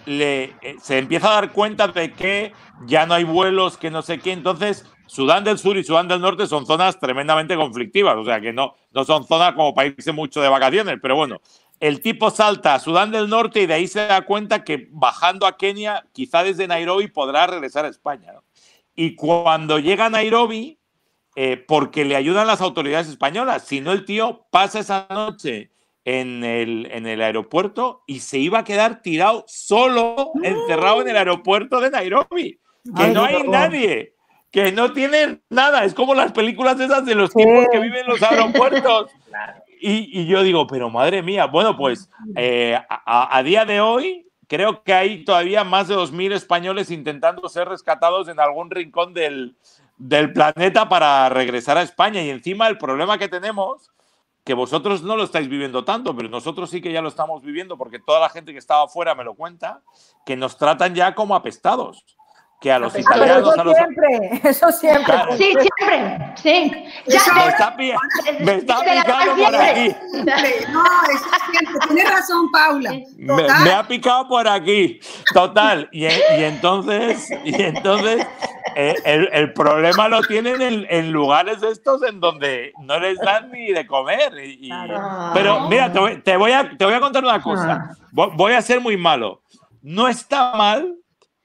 S3: le, eh, se empieza a dar cuenta de que ya no hay vuelos, que no sé qué. Entonces, Sudán del Sur y Sudán del Norte son zonas tremendamente conflictivas, o sea que no, no son zonas como para mucho de vacaciones, pero bueno, el tipo salta a Sudán del Norte y de ahí se da cuenta que bajando a Kenia, quizá desde Nairobi podrá regresar a España. Y cuando llega a Nairobi, eh, porque le ayudan las autoridades españolas, si no el tío pasa esa noche en el, en el aeropuerto y se iba a quedar tirado solo, encerrado en el aeropuerto de Nairobi. Que no hay nadie, que no tienen nada. Es como las películas esas de los tipos que viven en los aeropuertos. Y, y, yo digo, pero madre mía, bueno, pues eh, a, a, día de hoy creo que hay todavía más de 2.000 españoles intentando ser rescatados en algún rincón del, del planeta para regresar a España. Y encima el problema que tenemos, que vosotros no lo estáis viviendo tanto, pero nosotros sí que ya lo estamos viviendo porque toda la gente que estaba afuera me lo cuenta, que nos tratan ya como apestados que a los italianos.
S1: Eso
S3: a los...
S1: siempre, eso siempre.
S4: Sí, siempre, sí.
S3: Ya, me, está, me está picando por aquí.
S2: No, eso siempre. Tienes razón, Paula.
S3: Me, me, ha picado por aquí. Total. Y, y entonces, y entonces eh, el, el, problema lo tienen en, en, lugares estos en donde no les dan ni de comer. Y, Pero mira, te voy, te voy, a, te voy a contar una cosa. Voy a ser muy malo. No está mal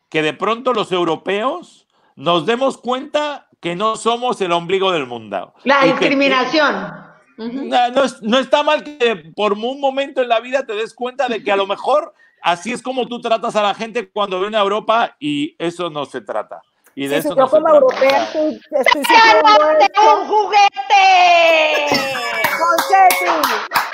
S3: que de pronto los europeos nos demos cuenta que no somos el ombligo del mundo.
S4: La discriminación.
S3: no, no, está mal que por un momento en la vida te des cuenta de que a lo mejor así es como tú tratas a la gente cuando viene a Europa y eso no se trata. Y de
S1: sí,
S3: eso
S1: yo
S3: no
S1: como
S3: se
S1: europea estoy, estoy
S4: un juguete!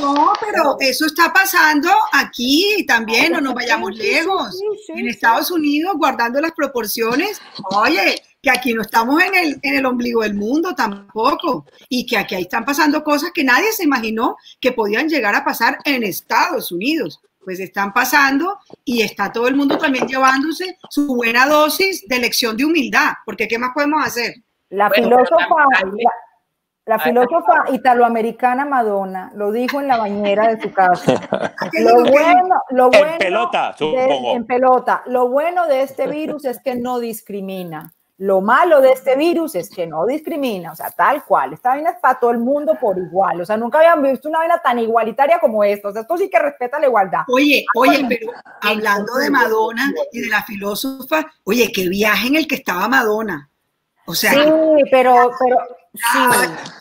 S2: No, pero eso está pasando aquí también, no nos vayamos lejos. En Estados Unidos, guardando las proporciones, oye, que aquí no estamos en el, en el ombligo del mundo tampoco, y que aquí están pasando cosas que nadie se imaginó que podían llegar a pasar en Estados Unidos. Pues están pasando y está todo el mundo también llevándose su buena dosis de lección de humildad, porque ¿qué más podemos hacer?
S1: La filósofa, la filósofa italoamericana Madonna lo dijo en la bañera de su casa. Lo bueno, lo bueno
S3: en pelota.
S1: De, en pelota. Lo bueno de este virus es que no discrimina. Lo malo de este virus es que no discrimina, o sea, tal cual. Esta vaina es para todo el mundo por igual. O sea, nunca habían visto una vaina tan igualitaria como esta. O sea, esto sí que respeta la igualdad.
S2: Oye, oye, pero hablando de Madonna y de la filósofa, oye, qué viaje en el que estaba Madonna. O sea,
S1: sí, pero, pero Sí.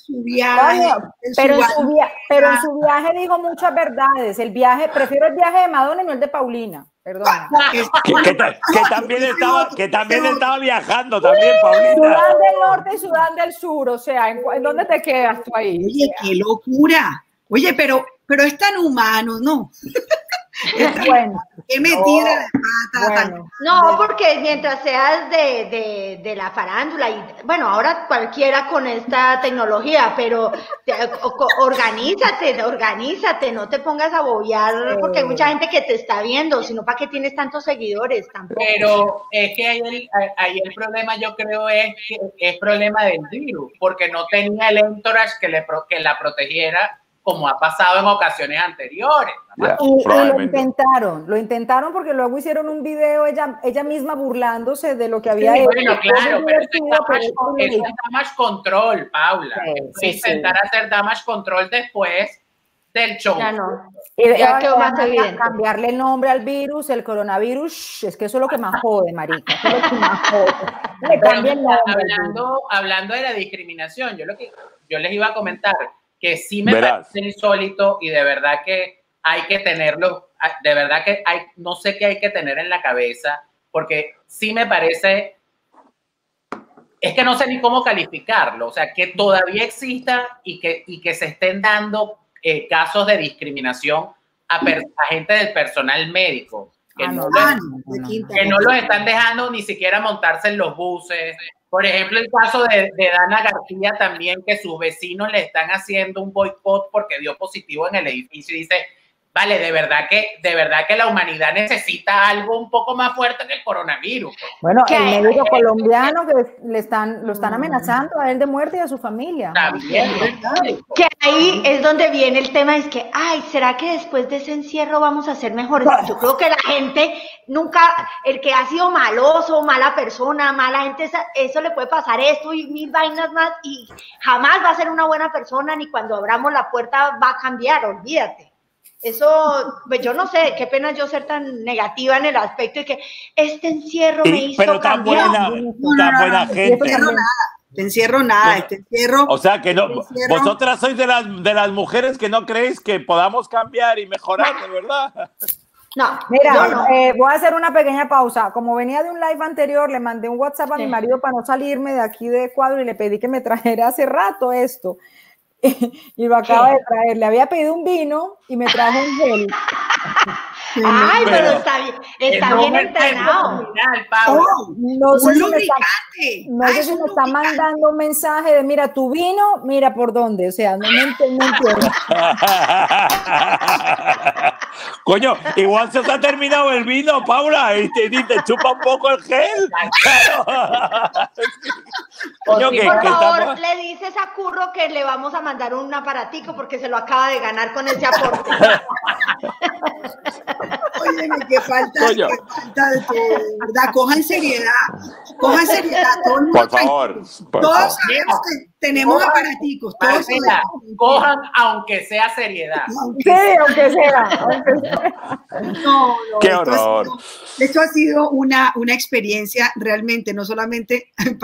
S2: Su viaje,
S1: pero, en su via pero en su viaje dijo muchas verdades. El viaje, prefiero el viaje de Madonna y no el de Paulina. Perdón.
S3: Que, que, que, también estaba, que también estaba viajando también, Paulina.
S1: Sudán del norte y Sudán del sur, o sea, ¿en, en dónde te quedas tú ahí?
S2: Oye, qué locura. Oye, pero, pero es tan humano, ¿no?
S1: bueno,
S2: qué metida de pata.
S4: Bueno. No, porque mientras seas de, de, de, la farándula y bueno, ahora cualquiera con esta tecnología, pero te, organízate, organízate, no te pongas a bobear porque hay mucha gente que te está viendo, sino para qué tienes tantos seguidores tampoco.
S5: Pero es que ahí el, ahí el problema yo creo es que es problema del virus, porque no tenía el entourage que, le, que la protegiera como ha pasado en ocasiones anteriores.
S1: Yeah, y, y, lo intentaron, lo intentaron porque luego hicieron un video ella, ella misma burlándose de lo que había
S5: sí, hecho. Bueno, claro, pero eso es damage, eso es damage control, Paula. Sí, intentar sí. hacer damage control después del show.
S4: Ya no.
S1: Y ya quedó más evidente. Cambiarle el nombre al virus, el coronavirus, es que eso es lo que más jode, marica. Eso es lo que más jode. Le
S5: hablando, hablando de la discriminación, yo lo que yo les iba a comentar que sí me Verás. parece insólito y de verdad que hay que tenerlo, de verdad que hay, no sé qué hay que tener en la cabeza, porque sí me parece, es que no sé ni cómo calificarlo, o sea, que todavía exista y que, y que se estén dando eh, casos de discriminación a, per, a, gente del personal médico, que, ah, no, no, que no los están dejando ni siquiera montarse en los buses, por ejemplo, el caso de, Dana García también, que sus vecinos le están haciendo un boicot porque dio positivo en el edificio y dice, vale, de verdad que, de verdad que la humanidad necesita algo un poco más fuerte que el coronavirus.
S1: Bueno, el médico colombiano que le están, lo están amenazando a él de muerte y a su familia.
S5: También,
S4: que ahí es donde viene el tema, es que, ay, ¿será que después de ese encierro vamos a ser mejores? Yo creo que la gente nunca, el que ha sido maloso, mala persona, mala gente, eso le puede pasar esto y mil vainas más y jamás va a ser una buena persona ni cuando abramos la puerta va a cambiar, olvídate. Eso, pues yo no sé, qué pena yo ser tan negativa en el aspecto de que este encierro me hizo
S3: Pero tan
S4: cambiar.
S3: buena, tan buena gente.
S2: Te encierro nada, este encierro.
S3: O sea que no, vosotras sois de las, de las mujeres que no creéis que podamos cambiar y mejorar, de verdad.
S1: No, mira, no. Eh, voy a hacer una pequeña pausa. Como venía de un live anterior, le mandé un WhatsApp a sí. mi marido para no salirme de aquí de cuadro y le pedí que me trajera hace rato esto. y lo acaba de traer. Le había pedido un vino y me trajo un gel.
S4: Ay, pero, está bien, está bien entrenado.
S1: Oh, no sé, si me, está, no sé si me está mandando un mensaje de mira tu vino, mira por dónde. O sea, no me entiendo.
S3: Coño, igual se ha terminado el vino, Paula, y te, te chupa un poco el gel.
S4: Que, por favor, le dices a Curro que le vamos a mandar un aparatico porque se lo acaba de ganar con ese aporte.
S2: Oye, qué falta, qué falta de todo, ¿verdad? Cojan seriedad, cojan seriedad.
S3: por favor.
S2: todos sabemos que tenemos aparaticos. Todos
S5: cojan aunque sea seriedad.
S1: Sí, aunque sea.
S2: No, no,
S3: qué horror.
S2: Esto ha sido, una, una experiencia realmente, no solamente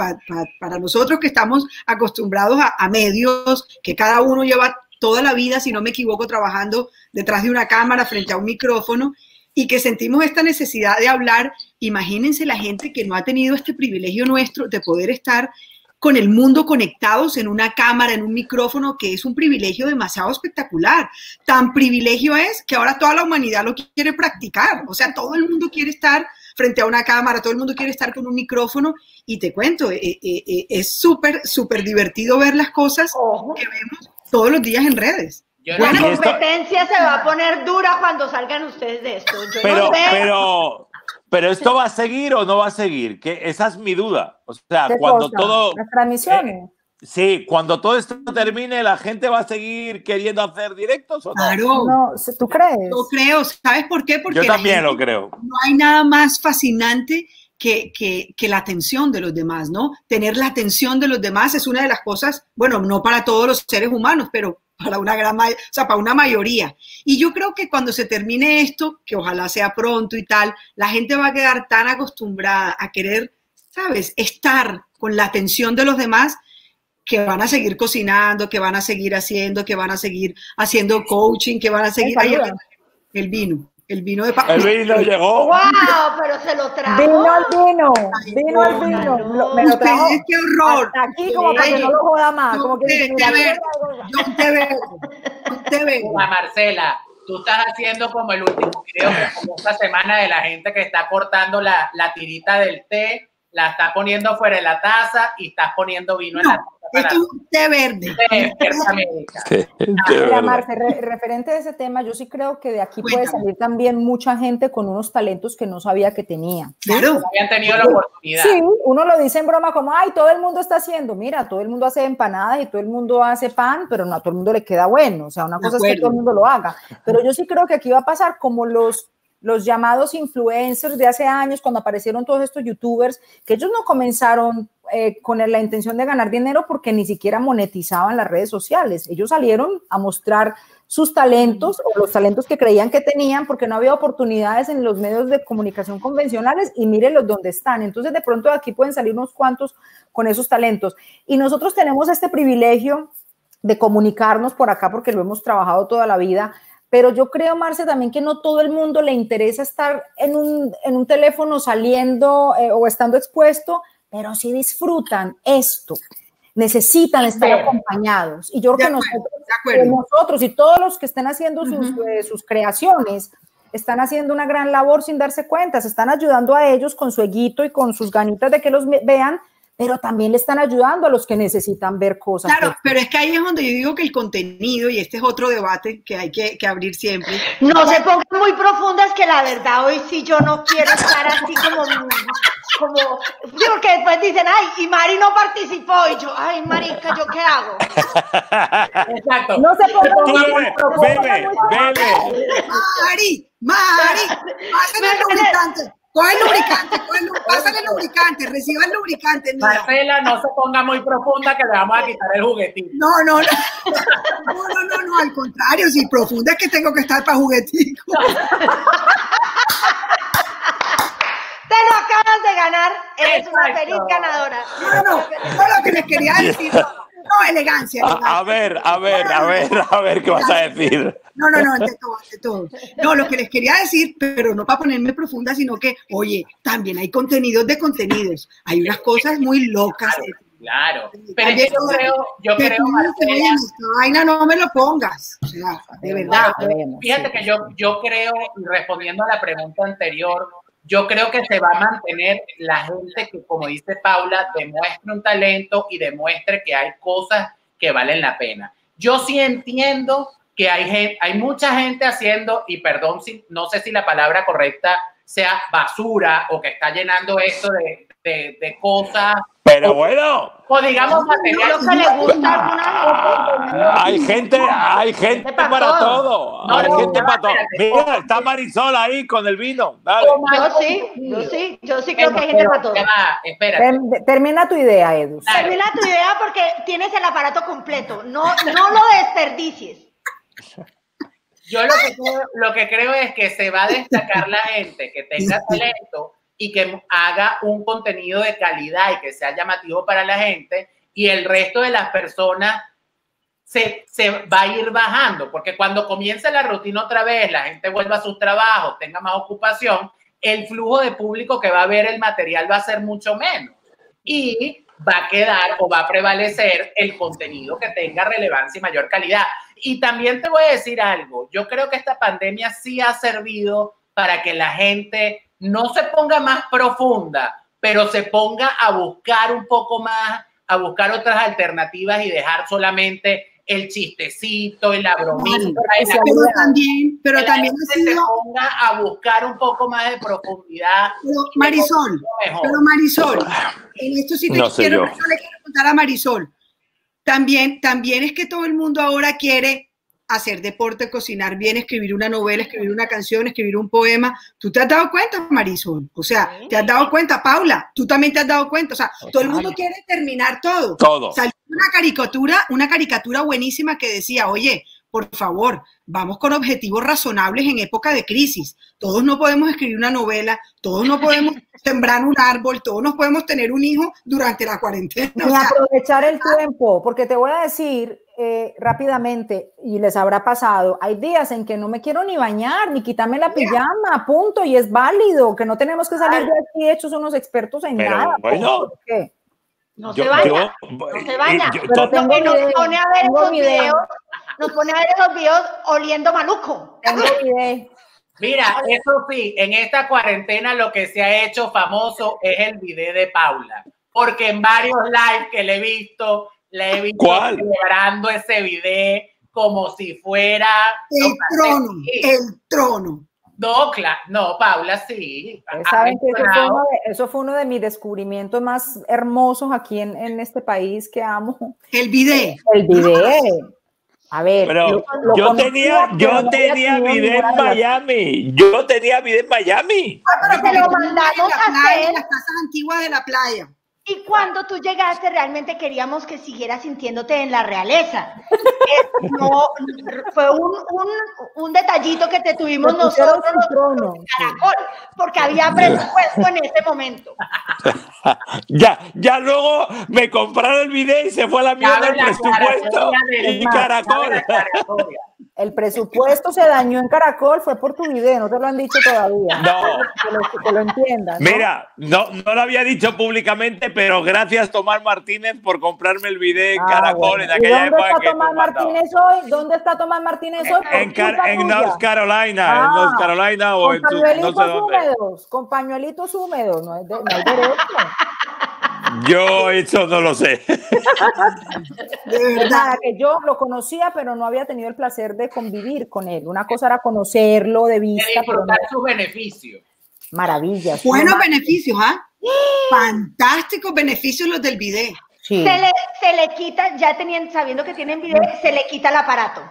S2: para nosotros que estamos acostumbrados a, a medios, que cada uno lleva toda la vida, si no me equivoco, trabajando detrás de una cámara frente a un micrófono y que sentimos esta necesidad de hablar, imagínense la gente que no ha tenido este privilegio nuestro de poder estar con el mundo conectados en una cámara, en un micrófono, que es un privilegio demasiado espectacular. Tan privilegio es que ahora toda la humanidad lo quiere practicar. O sea, todo el mundo quiere estar frente a una cámara, todo el mundo quiere estar con un micrófono. Y te cuento, eh, eh, eh, es súper, súper divertido ver las cosas que vemos todos los días en redes.
S4: La competencia se va a poner dura cuando salgan ustedes de esto.
S3: pero, pero, pero esto va a seguir o no va a seguir, que esa es mi duda. O sea, cuando todo
S1: las transmisiones.
S3: Eh, sí, cuando todo esto termine, la gente va a seguir queriendo hacer directos o no.
S2: Claro.
S1: No, ¿tú crees?
S2: Yo creo, ¿sabes por qué? Porque
S3: yo también lo creo.
S2: No hay nada más fascinante que, que, que, la atención de los demás, ¿no? Tener la atención de los demás es una de las cosas, bueno, no para todos los seres humanos, pero para una gran, o sea, para una mayoría. Y yo creo que cuando se termine esto, que ojalá sea pronto y tal, la gente va a quedar tan acostumbrada a querer, ¿sabes?, estar con la atención de los demás que van a seguir cocinando, que van a seguir haciendo, que van a seguir haciendo coaching, que van a seguir... el vino. El vino de
S3: El vino llegó.
S4: ¡Wow! Pero se lo trajo.
S1: Vino al vino. Vino al vino. me lo trajo.
S2: ¡Qué horror!
S1: aquí como para que no lo joda más. Como que
S2: yo te veo. Yo te veo.
S5: Marcela, tú estás haciendo como el último video que esta semana de la gente que está cortando la, la tirita del té, la está poniendo fuera de la taza y estás poniendo vino en la taza.
S2: Esto es un té verde.
S1: Mira, Marce, referente a ese tema, yo sí creo que de aquí puede salir también mucha gente con unos talentos que no sabía que tenía.
S5: Claro. No habían tenido la oportunidad.
S1: Sí, uno lo dice en broma como, ay, todo el mundo está haciendo. Mira, todo el mundo hace empanadas y todo el mundo hace pan, pero no a todo el mundo le queda bueno. O sea, una cosa es que todo el mundo lo haga. Pero yo sí creo que aquí va a pasar como los los llamados influencers de hace años, cuando aparecieron todos estos youtubers, que ellos no comenzaron eh, con la intención de ganar dinero porque ni siquiera monetizaban las redes sociales. Ellos salieron a mostrar sus talentos o los talentos que creían que tenían porque no había oportunidades en los medios de comunicación convencionales y mírenlos dónde están. Entonces de pronto de aquí pueden salir unos cuantos con esos talentos. Y nosotros tenemos este privilegio de comunicarnos por acá porque lo hemos trabajado toda la vida. Pero yo creo, Marce, también que no todo el mundo le interesa estar en un, en un teléfono saliendo eh, o estando expuesto pero si disfrutan esto, necesitan estar acompañados. Y yo creo que nosotros, nosotros, y todos los que estén haciendo sus, eh, sus creaciones, están haciendo una gran labor sin darse cuenta, se están ayudando a ellos con su eguito y con sus ganitas de que los vean, pero también le están ayudando a los que necesitan ver cosas.
S2: Claro, pero es que ahí es donde yo digo que el contenido, y este es otro debate que hay que, que abrir siempre.
S4: No se pongan muy profundas, que la verdad hoy sí yo no quiero estar así como, como, porque después dicen, ay, y Mari no participó, y yo, ay, marica, ¿yo qué hago?
S5: Exacto.
S1: No se
S3: profundas. Bebe, bebe.
S2: Mari, Mari, pásame el lubricante. Coge el lubricante, pásale el lubricante, reciba el lubricante.
S5: Marcela, no se ponga muy profunda que le vamos a quitar el juguetito.
S2: No, no, no. No, no, no, no, al contrario, si profunda es que tengo que estar para juguetito.
S4: Te lo acabas de ganar, eres una feliz ganadora.
S2: No, no, no, no, lo que les quería decir. No, elegancia.
S3: A, ver, a ver, a ver, a ver qué vas a decir.
S2: No, no, no, ante todo, ante todo. No, lo que les quería decir, pero no para ponerme profunda, sino que, oye, también hay contenidos de contenidos. Hay unas cosas muy locas.
S5: Claro, pero yo creo, yo creo, Marcela,
S2: vaina no me lo pongas, o sea, de verdad.
S5: Fíjate que yo, yo creo, respondiendo a la pregunta anterior, yo creo que se va a mantener la gente que, como dice Paula, demuestre un talento y demuestre que hay cosas que valen la pena. Yo sí entiendo que hay, gente, hay mucha gente haciendo, y perdón, si, no sé si la palabra correcta sea basura o que está llenando esto de, de, de cosas
S3: pero bueno.
S5: O digamos material
S4: que le gusta
S3: Hay gente, hay gente para todo. hay gente para todo. Mira, está Marisol ahí con el vino. Dale.
S4: Yo sí, yo sí, yo sí creo que hay gente para todo.
S1: Espera. Termina tu idea, Edu.
S4: Termina tu idea porque tienes el aparato completo. No, no lo desperdicies.
S5: Yo lo que, creo, lo que creo es que se va a destacar la gente que tenga talento y que haga un contenido de calidad y que sea llamativo para la gente y el resto de las personas se, se, va a ir bajando, porque cuando comience la rutina otra vez, la gente vuelva a sus trabajos, tenga más ocupación, el flujo de público que va a ver el material va a ser mucho menos y va a quedar o va a prevalecer el contenido que tenga relevancia y mayor calidad. Y también te voy a decir algo, yo creo que esta pandemia sí ha servido para que la gente no se ponga más profunda, pero se ponga a buscar un poco más, a buscar otras alternativas y dejar solamente el chistecito y la bromita.
S2: pero también, pero también
S5: se ponga a buscar un poco más de profundidad.
S2: Marisol, pero Marisol, en esto sí te quiero, le quiero contar a Marisol. También, también es que todo el mundo ahora quiere hacer deporte, cocinar bien, escribir una novela, escribir una canción, escribir un poema. ¿Tú te has dado cuenta, Marisol? O sea, ¿te has dado cuenta, Paula? ¿Tú también te has dado cuenta? O sea, todo el mundo quiere terminar todo.
S3: Todo.
S2: Salió una caricatura, una caricatura buenísima que decía, oye, por favor, vamos con objetivos razonables en época de crisis. Todos no podemos escribir una novela, todos no podemos sembrar un árbol, todos no podemos tener un hijo durante la cuarentena.
S1: Y aprovechar el tiempo, porque te voy a decir, eh, rápidamente, y les habrá pasado, hay días en que no me quiero ni bañar, ni quitarme la pijama, punto, y es válido, que no tenemos que salir de aquí hechos unos expertos en nada.
S3: Bueno,
S4: No se vaya, no se vaya. Pero tengo nos pone a ver esos videos, nos pone a ver esos videos oliendo maluco.
S1: Tengo
S5: Mira, eso sí, en esta cuarentena lo que se ha hecho famoso es el video de Paula, porque en varios lives que le he visto, le he visto celebrando ese video como si fuera
S2: el trono, el trono.
S5: No, claro, no, Paula, sí.
S1: Saben que eso fue, de, eso fue, uno de, mis descubrimientos más hermosos aquí en, en este país que amo.
S2: El video.
S1: El video. A ver,
S3: pero yo tenía, yo tenía video en Miami. Yo tenía video en Miami.
S4: Ah, pero te lo mandamos a hacer.
S2: Las casas antiguas de la playa.
S4: Y cuando tú llegaste, realmente queríamos que siguieras sintiéndote en la realeza. no, fue un, un, un, detallito que te tuvimos nosotros
S1: trono.
S4: Caracol, porque había presupuesto en ese momento.
S3: ya, ya luego me compraron el video y se fue a la mierda el presupuesto. Y Caracol.
S1: El presupuesto se dañó en Caracol, fue por tu video, no te lo han dicho todavía.
S3: No.
S1: Que lo, entiendas.
S3: Mira, no, no lo había dicho públicamente, pero gracias Tomás Martínez por comprarme el video en ah, Caracol en aquella
S1: ¿Y dónde está Tomás Martínez hoy? ¿Dónde está Tomás Martínez hoy?
S3: En, North Carolina, en North ah, Carolina o en
S1: tu, no sé dónde. Húmedos, con pañuelitos húmedos, no, es de, no hay derecho.
S3: Yo eso no lo sé.
S1: De verdad que yo lo conocía, pero no había tenido el placer de convivir con él. Una cosa era conocerlo de vista.
S5: De disfrutar sus beneficios.
S1: Maravillas.
S2: Buenos beneficios, ¿ah? Fantásticos beneficios los del video.
S4: Se, le, se le quita, ya teniendo, sabiendo que tienen video, se le quita el aparato.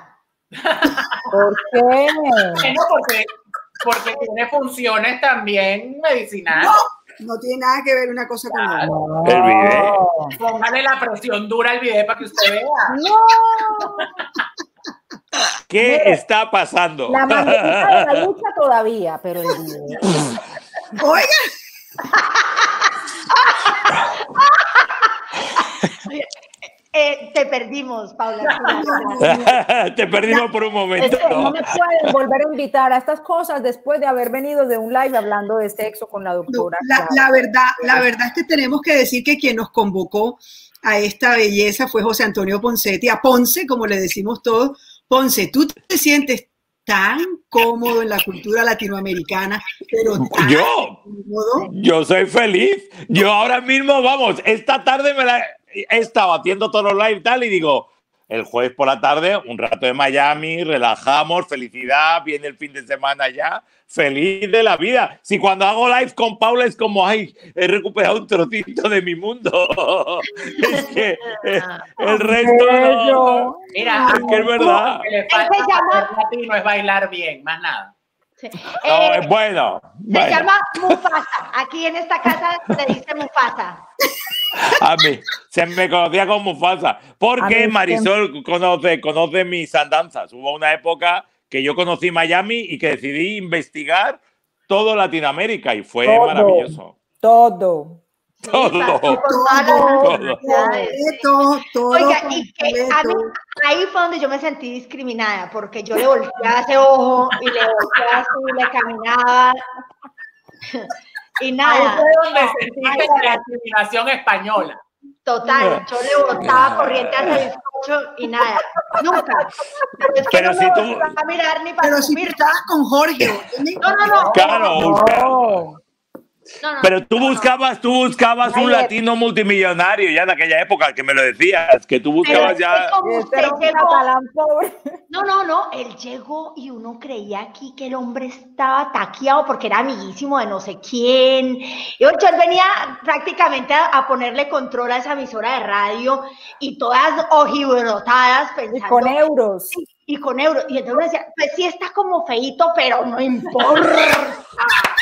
S1: ¿Por qué?
S5: Bueno, porque, porque tiene funciones también medicinales.
S2: No tiene nada que ver una cosa con la
S3: El video.
S5: Póngale la presión dura al video para que usted vea.
S1: No.
S3: ¿Qué está pasando?
S1: La manguerita de la lucha todavía, pero el video.
S2: Oiga.
S4: Eh, te perdimos, Paula.
S3: te perdimos por un momento.
S1: no me pueden volver a invitar a estas cosas después de haber venido de un live hablando de sexo con la doctora.
S2: la, verdad, la verdad es que tenemos que decir que quien nos convocó a esta belleza fue José Antonio Poncetti, a Ponce, como le decimos todos. Ponce, tú te sientes tan cómodo en la cultura latinoamericana, pero
S3: yo, yo soy feliz. Yo ahora mismo, vamos, esta tarde me la he estado haciendo todos los live tal y digo, el jueves por la tarde, un rato de Miami, relajamos, felicidad, viene el fin de semana ya, feliz de la vida. Si cuando hago live con Paula es como, ay, he recuperado un trocito de mi mundo. es que eh, el resto no.
S5: Mira, es que es verdad. Que le falta latino es bailar bien, más nada.
S3: Eh, bueno,
S4: Se llama Mufasa. Aquí en esta casa se dice Mufasa.
S3: A mí se me conocía como Mufasa. Porque Marisol conoce, conoce mis andanzas. Hubo una época que yo conocí Miami y que decidí investigar todo Latinoamérica y fue maravilloso.
S1: Todo.
S3: Todo.
S4: Todo. Oiga, y que a mí, ahí fue donde yo me sentí discriminada, porque yo le volteaba ese ojo y le volteaba así, le caminaba. Y nada. Ahí
S5: fue donde sentí la discriminación española.
S4: Total, yo le botaba corriente hacia el bizcocho y nada, nunca.
S3: Pero es que no si me tú...
S2: a mirar ni para Pero si estabas con Jorge.
S4: No, no, no.
S3: Claro, pero tú buscabas, tú buscabas un latino multimillonario ya en aquella época, que me lo decías, que tú buscabas ya.
S4: No, no, no, él llegó y uno creía aquí que el hombre estaba taqueado porque era amiguísimo de no sé quién. Y él venía prácticamente a, ponerle control a esa emisora de radio y todas ojibrotadas pensando.
S1: Y con euros.
S4: Y, con euros. Y entonces decía, pues sí está como feito, pero no importa.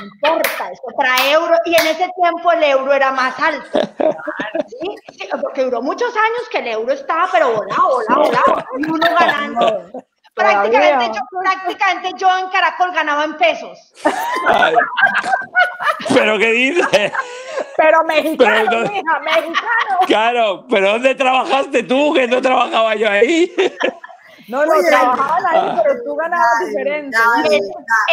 S4: No importa, eso para euro, y en ese tiempo el euro era más alto. ¿sí? porque duró muchos años que el euro estaba, pero volado, volado, volado, y uno ganando. Prácticamente yo, prácticamente yo en Caracol ganaba en pesos.
S3: ¿Pero qué dices?
S1: Pero mexicano, mexicano.
S3: Claro, pero ¿dónde trabajaste tú? Que no trabajaba yo ahí.
S1: No, no, trabajaban ahí, pero tú ganabas diferente.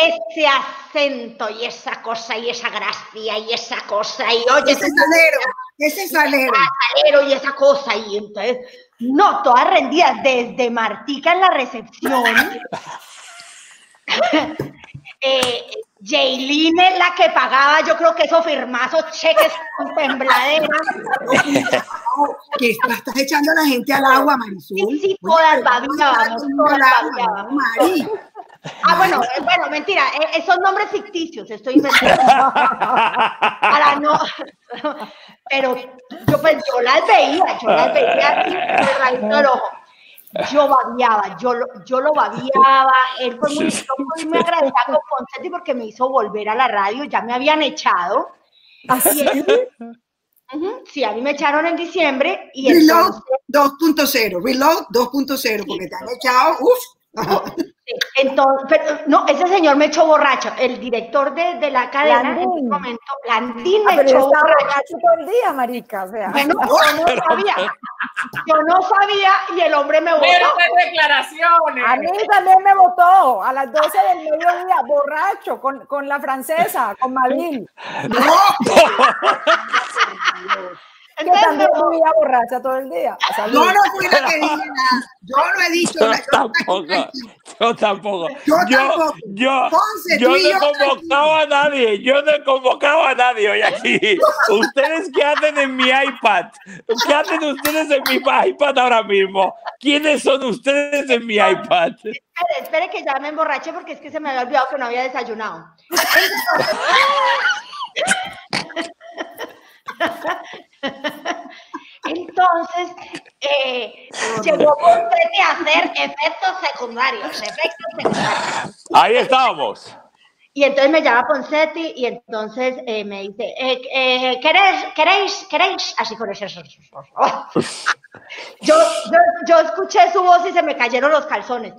S4: ese acento y esa cosa y esa gracia y esa cosa y oye.
S2: Ese salero, ese salero.
S4: salero y esa cosa y entonces, no, todas rendidas desde Martica en la recepción. eh, Jailine la que pagaba, yo creo que esos firmazos cheques con tembladera.
S2: que estás echando a la gente al agua, Marisol.
S4: Sí, sí, todas babiábamos, todas babiábamos. Ah, bueno, eh, bueno, mentira, eh, eh, son nombres ficticios, estoy inventando. Para no. Pero yo, pues, yo las veía, yo las veía así, el ojo yo babiaba, yo, yo lo babiaba, él fue muy, muy, muy agradecida con Poncetti porque me hizo volver a la radio, ya me habían echado. Así es. sí, a mí me echaron en diciembre y
S2: Reload 2.0, Reload 2.0, porque te han echado, uff.
S4: Entonces, no, ese señor me echó borracho. El director de, de la cadena en ese momento, Landín me ah, echó borracho.
S1: todo el día, marica. O sea.
S4: Bueno, yo no sabía. Yo no sabía y el hombre me votó.
S5: declaraciones.
S1: A mí también me votó a las 12 del mediodía, borracho, con, con la francesa, con Mabil. No. también borracha todo el día.
S2: Yo no fui la que dije nada. Yo no he dicho
S3: nada. Yo tampoco. Yo tampoco. Yo, tampoco. Yo, yo, no he convocado a nadie. Yo no he convocado a nadie hoy aquí. ¿Ustedes qué hacen en mi iPad? ¿Qué hacen ustedes en mi iPad ahora mismo? ¿Quiénes son ustedes en mi iPad?
S4: Espere, espere que ya me emborrache porque es que se me había olvidado que no había desayunado. Entonces, eh, llegó Poncetti a hacer efectos secundarios, efectos secundarios.
S3: Ahí estábamos.
S4: Y entonces me llama Poncetti y entonces eh, me dice, eh, eh, ¿queréis, queréis, queréis? Así con ese... yo, yo, yo escuché su voz y se me cayeron los calzones.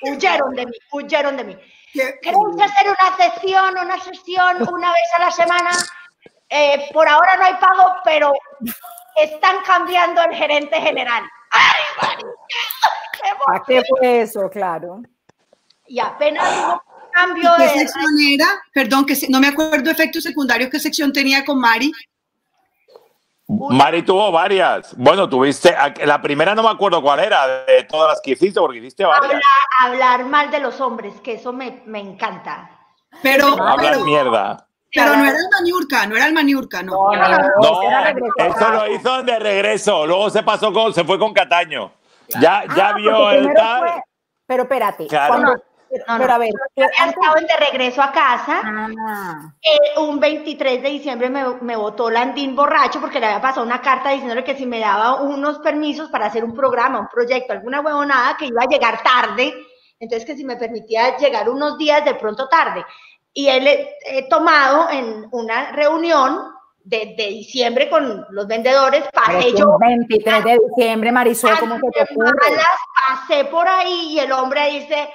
S4: huyeron de mí, huyeron de mí. ¿Queréis hacer una sesión, una sesión una vez a la semana? Eh, por ahora no hay pago, pero están cambiando el gerente general. ¡Ay,
S1: ¿A qué fue eso? Claro.
S4: Y apenas hubo cambio
S2: ¿Qué
S4: de...
S2: sección era? Perdón, que no me acuerdo efectos secundarios, ¿qué sección tenía con Mari?
S3: Mari tuvo varias. Bueno, tuviste, la primera no me acuerdo cuál era, de todas las que hiciste, porque hiciste varias.
S4: Hablar, mal de los hombres, que eso me, me encanta.
S2: Pero,
S3: Hablar mierda.
S2: Pero no era el maniurca, no era el maniurca, no.
S3: No, no, no, eso lo hizo de regreso, luego se pasó con, se fue con Cataño. Ya, ya
S1: Ah,
S3: vio el tal.
S1: fue- Pero espérate,
S3: Claro.
S1: cuando-
S4: No,
S1: pero
S4: no,
S1: a ver,
S4: estado de regreso a casa.
S1: Ah,
S4: Eh, un 23 de diciembre me, me votó Landín borracho porque le había pasado una carta diciéndole que si me daba unos permisos para hacer un programa, un proyecto, alguna huevonada, que iba a llegar tarde, entonces que si me permitía llegar unos días de pronto tarde. Y él he, tomado en una reunión de, de diciembre con los vendedores, pasé yo
S1: un 23 de diciembre, Marisol, ¿cómo se te ocurre?
S4: malas, pasé por ahí y el hombre dice,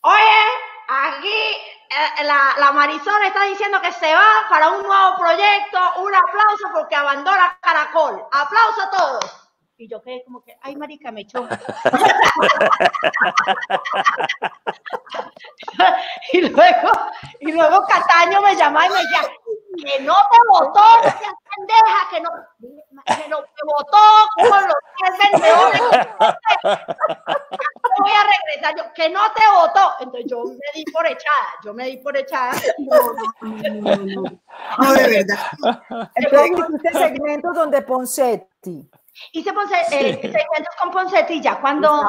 S4: oye, aquí eh, la, la Marisol está diciendo que se va para un nuevo proyecto, un aplauso porque abandona Caracol, aplauso a todos. Y yo quedé como que, ay, marica, me echó. y, luego, y luego Cataño me llamaba y me decía, que no te votó, no seas pendeja, que no, que no te votó con los tres vendedores. voy a regresar yo, que no te votó. Entonces yo me di por echada, yo me di por echada.
S2: No, de verdad.
S1: Entonces hiciste segmentos donde Poncetti.
S4: Hice Ponce, eh, segmentos con Poncetti ya cuando...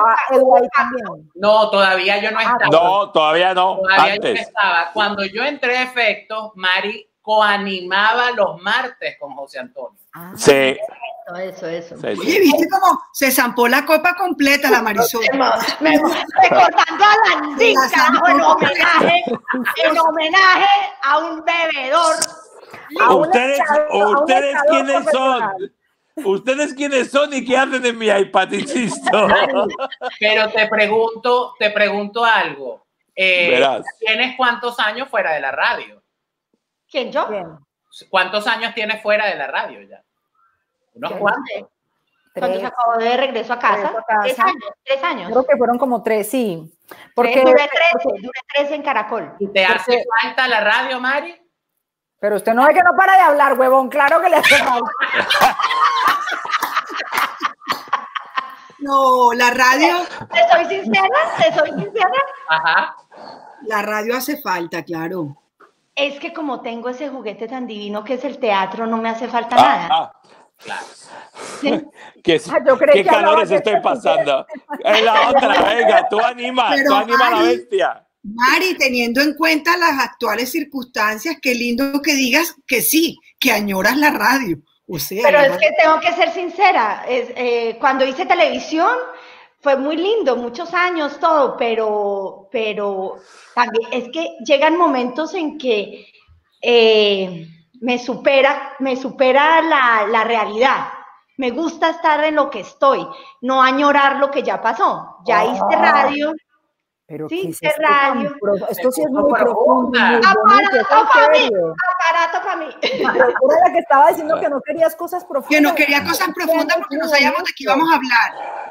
S5: No, todavía yo no estaba.
S3: No, todavía no.
S5: Todavía yo no
S3: Antes.
S5: estaba. Cuando yo entré a efectos, Mari coanimaba los martes con José Antonio.
S1: Ah,
S3: Sí.
S4: Eso, eso.
S3: sí, sí.
S2: Oye, ¿viste cómo se zampó la copa completa la Marisol?
S4: Me, recordando a
S2: La
S4: carajo, en homenaje, en homenaje a un bebedor.
S1: A un
S3: ¿Ustedes,
S1: echador, a un
S3: ustedes quiénes son? ¿Ustedes quiénes son y qué hacen en mi iPad, insisto?
S5: Pero te pregunto, te pregunto algo. Eh,
S3: Verás.
S5: ¿Tienes cuántos años fuera de la radio?
S4: ¿Quién yo?
S5: ¿Cuántos años tienes fuera de la radio ya? ¿Unos
S1: Tres.
S5: cuantos?
S4: Cuando
S1: tres.
S4: se acabó de regreso a casa.
S1: Regreso a casa.
S4: Tres años. Tres años.
S1: Creo que fueron como tres, sí. Porque,
S4: duré 13, duré 13 en Caracol.
S5: ¿Y te hace falta la radio, Mari?
S1: pero usted no ve que no para de hablar, huevón. Claro que le hace falta.
S2: No, la radio,
S4: ¿Te soy sincera? ¿Te soy sincera?
S5: Ajá.
S2: la radio hace falta, claro.
S4: Es que como tengo ese juguete tan divino que es el teatro, no me hace falta
S3: Ah,
S4: nada.
S3: ah,
S5: Claro.
S4: Sí.
S3: ¿Qué,
S1: Ah, yo
S3: qué
S1: que
S3: calores estoy pasando? Es la otra, venga, tú anima,
S2: Pero,
S3: tú anima a la bestia.
S2: Mari, teniendo en cuenta las actuales circunstancias, qué lindo que digas que sí, que añoras la radio. O sea,
S4: Pero es que tengo que ser sincera. es, eh, cuando hice televisión fue muy lindo, muchos años, todo, pero, pero también es que llegan momentos en que eh, me supera, me supera la, la realidad. Me gusta estar en lo que estoy, no añorar lo que ya pasó. Ya hice
S1: Ah.
S4: radio,
S1: Pero
S4: Sí,
S1: ¿qué es
S4: de
S1: esto tan
S4: radio.
S1: Esto sí es muy profundo, muy
S4: para mí, para mí.
S1: Eras la que estaba diciendo que no querías cosas profundas.
S2: que no quería cosas profundas porque no sabíamos de qué íbamos a hablar.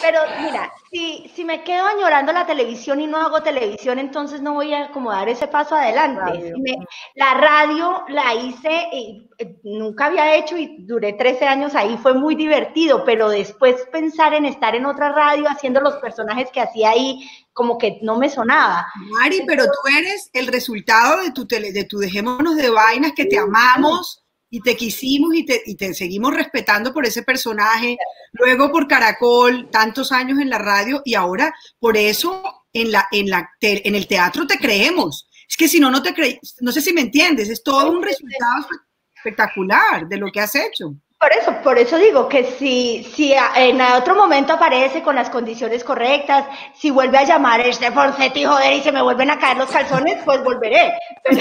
S4: Pero mira, si, si me quedo añorando la televisión y no hago televisión, entonces no voy a como dar ese paso adelante.
S1: Radio.
S4: Si me- la radio la hice, y, eh, nunca había hecho y duré 13 años ahí, fue muy divertido, pero después pensar en estar en otra radio haciendo los personajes que hacía ahí, como que no me sonaba.
S2: Mari, pero tú eres el resultado de tu tele, de tu dejémonos de vainas que te amamos y te quisimos y te, y te seguimos respetando por ese personaje, luego por Caracol, tantos años en la radio y ahora por eso en, la, en, la, te- en el teatro te creemos. Es que si no, no te crees, no sé si me entiendes, es todo un resultado espe- espectacular de lo que has hecho.
S4: Por eso, por eso digo que si, si en otro momento aparece con las condiciones correctas, si vuelve a llamar este Fonsetti, joder, y se me vuelven a caer los calzones, pues volveré. Pero-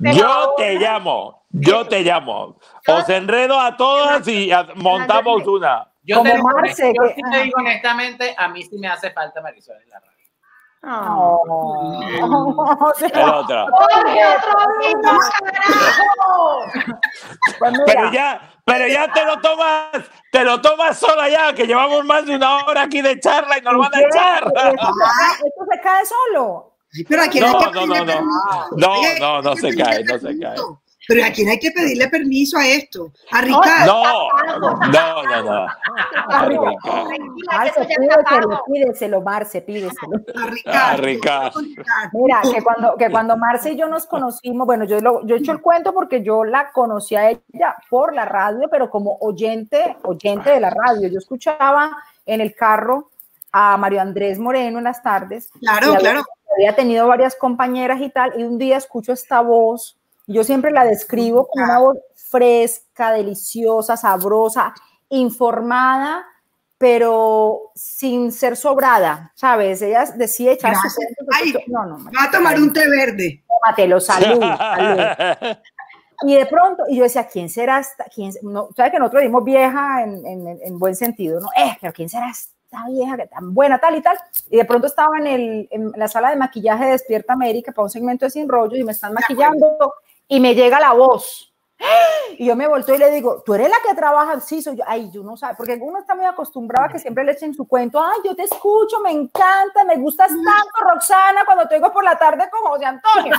S4: Pero
S3: Yo te llamo, yo te llamo. Os enredo a todas y montamos una.
S5: Yo,
S1: Como
S5: te,
S1: Marce,
S5: yo
S1: que-
S5: sí te digo honestamente, a mí sí me hace falta Marisol en la radio.
S3: Oh.
S1: Oh.
S3: El otro.
S1: Pues
S3: Pero ya, pero ya te lo tomas, te lo tomas sola ya, que llevamos más de una hora aquí de charla y nos van a echar.
S1: Esto se cae solo.
S2: Pero aquí
S3: No, no, no, no. No, no, no se cae, no se cae.
S2: Pero a quién hay que pedirle permiso a esto. A Ricardo.
S3: No, no, no, no.
S4: Que
S1: Marce,
S4: eso ya está
S1: pídeselo, pídeselo, Marce, pídeselo.
S2: A Ricardo.
S3: Ricardo.
S1: Mira, que cuando, que cuando Marce y yo nos conocimos, bueno, yo, lo, yo he hecho el cuento porque yo la conocí a ella por la radio, pero como oyente, oyente de la radio. Yo escuchaba en el carro a Mario Andrés Moreno en las tardes.
S2: Claro,
S1: había-
S2: claro.
S1: Había tenido varias compañeras y tal, y un día escucho esta voz, yo siempre la describo como una voz fresca, deliciosa, sabrosa, informada, pero sin ser sobrada, ¿sabes? Ella decía echar
S2: Ay,
S1: no, no,
S2: Va a tomar un té verde.
S1: tómatelo, salud, salud. Y de pronto, y yo decía, ¿quién será esta? ¿Quién, no, ¿Sabes que nosotros dimos vieja en, en- en buen sentido, no? Eh, pero ¿quién será esta vieja que tan buena, tal y tal? Y de pronto estaba en, el, en la sala de maquillaje de Despierta América para un segmento de Sin Rollo y me están maquillando y me llega la voz. Y yo me volteo y le digo, ¿tú eres la que trabaja? Sí, soy yo. Ay, yo no sé, porque uno está muy acostumbrado a que siempre le echen su cuento. Ay, yo te escucho, me encanta, me gustas tanto, Roxana, cuando te oigo por la tarde con José Antonio.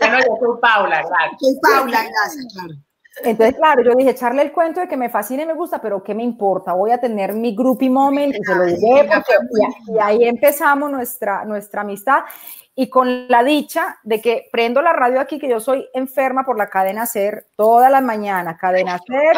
S5: Bueno, yo soy Paula, gracias.
S2: Soy Paula, gracias, claro.
S1: Entonces, claro, yo dije, echarle el cuento de que me fascina y me gusta, pero ¿qué me importa? Voy a tener mi groupie moment y se lo porque y ahí empezamos nuestra, nuestra amistad y con la dicha de que prendo la radio aquí, que yo soy enferma por la cadena SER toda la mañana, cadena SER.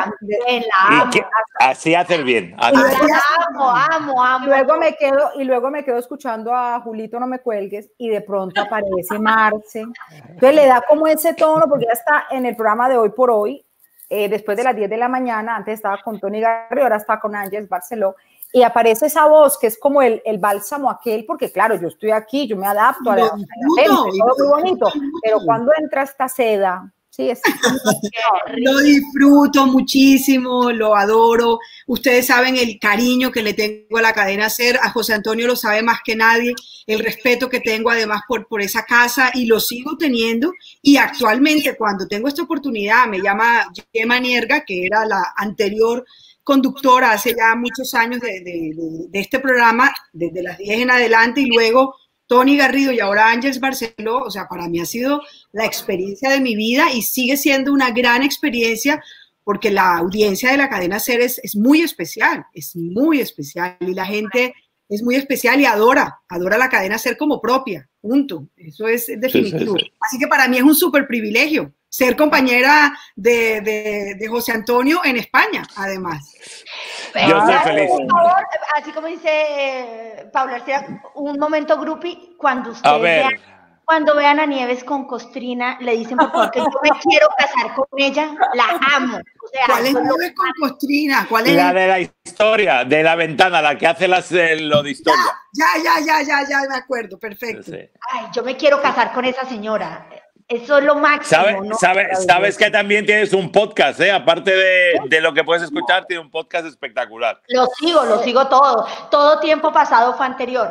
S3: así bien. haces bien.
S4: amo, amo, amo.
S1: Luego me quedo y luego me quedo escuchando a Julito no me cuelgues y de pronto aparece Marce. Entonces le da como ese tono porque ya está en el programa de hoy por hoy, eh, después de las 10 de la mañana, antes estaba con Tony Garrido, ahora está con Ángeles Barceló y aparece esa voz que es como el, el bálsamo aquel, porque claro, yo estoy aquí, yo me adapto a la, a la gente, todo muy bonito, pero cuando entra esta seda, sí, es
S2: Lo disfruto muchísimo, lo adoro. Ustedes saben el cariño que le tengo a la cadena Ser, a José Antonio lo sabe más que nadie, el respeto que tengo además por, por esa casa y lo sigo teniendo. Y actualmente cuando tengo esta oportunidad, me llama Gemma Nierga, que era la anterior conductora hace ya muchos años de, de- de- de este programa, desde las 10 en adelante, y luego Tony Garrido y ahora Ángeles Barceló, o sea, para mí ha sido la experiencia de mi vida y sigue siendo una gran experiencia porque la audiencia de la cadena Ser es, es muy especial, es muy especial y la gente es muy especial y adora, adora la cadena Ser como propia, punto. Eso es definitivo.
S3: sí.
S2: Así que para mí es un súper privilegio ser compañera de, de- de José Antonio en España, además.
S3: Yo soy feliz.
S4: Por favor, así como dice eh, Paula Arcea, un momento grupi, cuando
S3: A
S4: ustedes
S3: ver.
S4: vean, cuando vean a Nieves con Costrina, le dicen por favor que yo me quiero casar con ella, la amo. O sea,
S2: ¿Cuál es Nieves con Costrina? ¿Cuál es?
S3: La de la historia, de la ventana, la que hace las, eh, lo de historia.
S2: Ya, ya, ya, ya, ya, me acuerdo, perfecto.
S3: Sí.
S4: Ay, yo me quiero casar con esa señora. Eso es lo máximo.
S3: ¿Sabe-
S4: ¿no?
S3: sabe- sabes que también tienes un podcast, ¿eh? Aparte de, de lo que puedes escuchar, tiene un podcast espectacular.
S4: Lo sigo, lo sigo todo. Todo tiempo pasado fue anterior.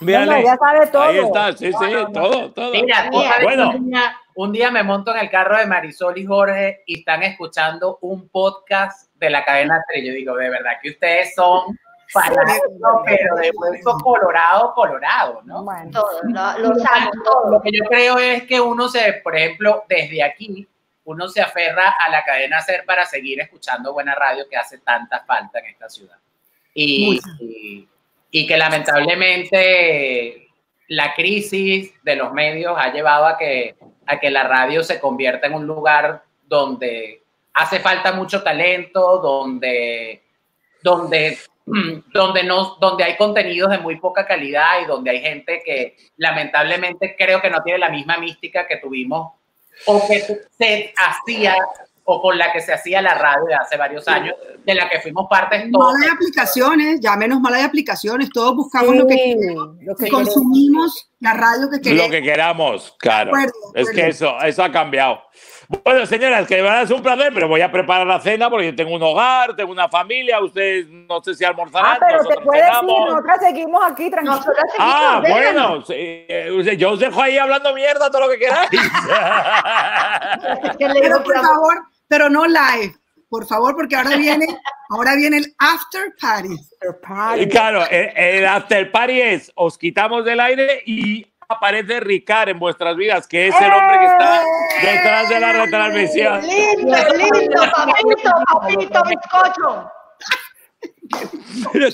S3: Mírale.
S1: ya sabe todo.
S3: Ahí está, sí, sí, todo, todo.
S5: Mira,
S3: Bueno.
S5: un, día, un día me monto en el carro de Marisol y Jorge y están escuchando un podcast de la cadena 3. Yo digo, de verdad que ustedes son fanáticos, pero de hueso colorado, colorado, ¿no?
S1: Bueno.
S4: Todo, lo- amo, todo.
S5: Lo que yo creo es que uno se, por ejemplo, desde aquí, uno se aferra a la cadena SER para seguir escuchando buena radio que hace tanta falta en esta ciudad. Y, y, y que lamentablemente la crisis de los medios ha llevado a que, a que la radio se convierta en un lugar donde hace falta mucho talento, donde, donde, donde, no, donde hay contenidos de muy poca calidad y donde hay gente que lamentablemente creo que no tiene la misma mística que tuvimos o que se hacía o con la que se hacía la radio de hace varios años, de la que fuimos partes todos.
S2: Mal hay aplicaciones, ya menos mal hay aplicaciones, todos buscamos
S1: Sí,
S2: lo que
S1: lo que
S2: consumimos la radio que queremos.
S3: Lo que queramos, claro. Es que eso, eso ha cambiado. Bueno, señoras, que de verdad es un placer, pero voy a preparar la cena porque tengo un hogar, tengo una familia, ustedes no sé si almorzarán.
S1: Ah, pero te puedes ir, nosotras seguimos aquí tranquilos.
S3: Ah, bueno, eh, yo os dejo ahí hablando mierda todo lo que queráis.
S2: pero por favor, pero no live, por favor, porque ahora viene, ahora viene el after party.
S3: Y claro, el after party es, os quitamos del aire y aparece Ricard en vuestras vidas, que es el hombre que está detrás de la retransmisión.
S4: Lindo, lindo, papito, papito, bizcocho.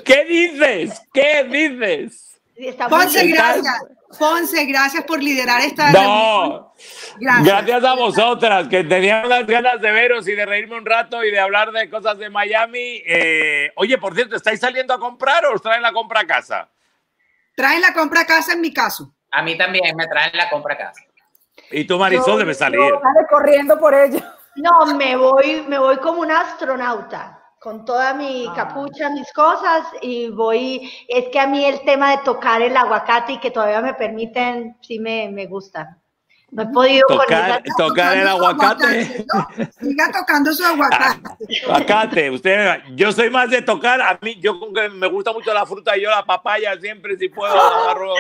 S3: ¿Qué dices? ¿Qué dices?
S2: Ponce, gracias. Ponce, gracias por liderar esta.
S3: No, gracias. gracias a vosotras, que tenía unas ganas de veros y de reírme un rato y de hablar de cosas de Miami. Eh, oye, por cierto, ¿estáis saliendo a comprar o os traen la compra a casa?
S2: Traen la compra a casa en mi caso.
S5: A mí también me traen la compra a casa.
S3: Y tú, Marisol, debe salir.
S1: sale corriendo por ello.
S4: No, me voy, me voy como un astronauta con toda mi ah. capucha, mis cosas y voy, es que a mí el tema de tocar el aguacate y que todavía me permiten, sí me, me gusta. No he podido
S3: tocar, tocar el aguacate.
S2: Siga tocando su aguacate.
S3: Aguacate, usted, yo soy más de tocar, a mí, yo me gusta mucho la fruta y yo la papaya siempre si puedo agarro.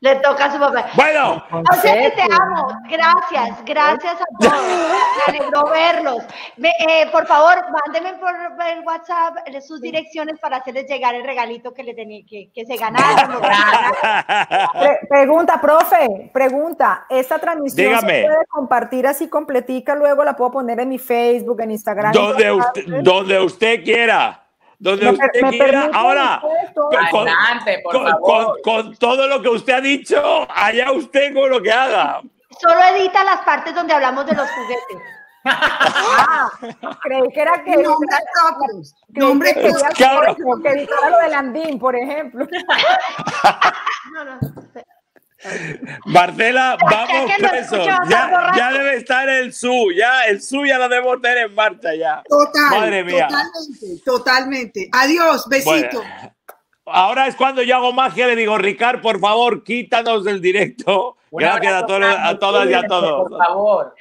S4: Le toca a su papá.
S3: Bueno.
S4: O sea que te amo. Gracias, gracias a todos. Me alegró verlos. Eh, por favor, mándenme por el WhatsApp sus direcciones para hacerles llegar el regalito que, le tenía, que, que se ganaron.
S1: pregunta, profe, pregunta. ¿Esta transmisión se puede compartir así completica? Luego la puedo poner en mi Facebook, en Instagram.
S3: Donde usted, donde usted quiera donde usted quiera. Ahora, con, todo lo que usted ha dicho, allá usted con lo que haga.
S4: Solo edita las partes donde hablamos de los juguetes.
S1: ah, creí que era que.
S2: Nombres propios. Nombres
S1: propios. Que editara lo de Landín, por ejemplo. no,
S3: no. Marcela, vamos presos. Ya, ya, debe estar el SU, ya el SU ya lo debemos tener en marcha ya.
S2: Total, Madre mía. Totalmente, totalmente. Adiós, besito.
S3: ahora es cuando yo hago magia, le digo, Ricard, por favor, quítanos del directo. Gracias a, todos, a todas y a todos.
S5: Por favor.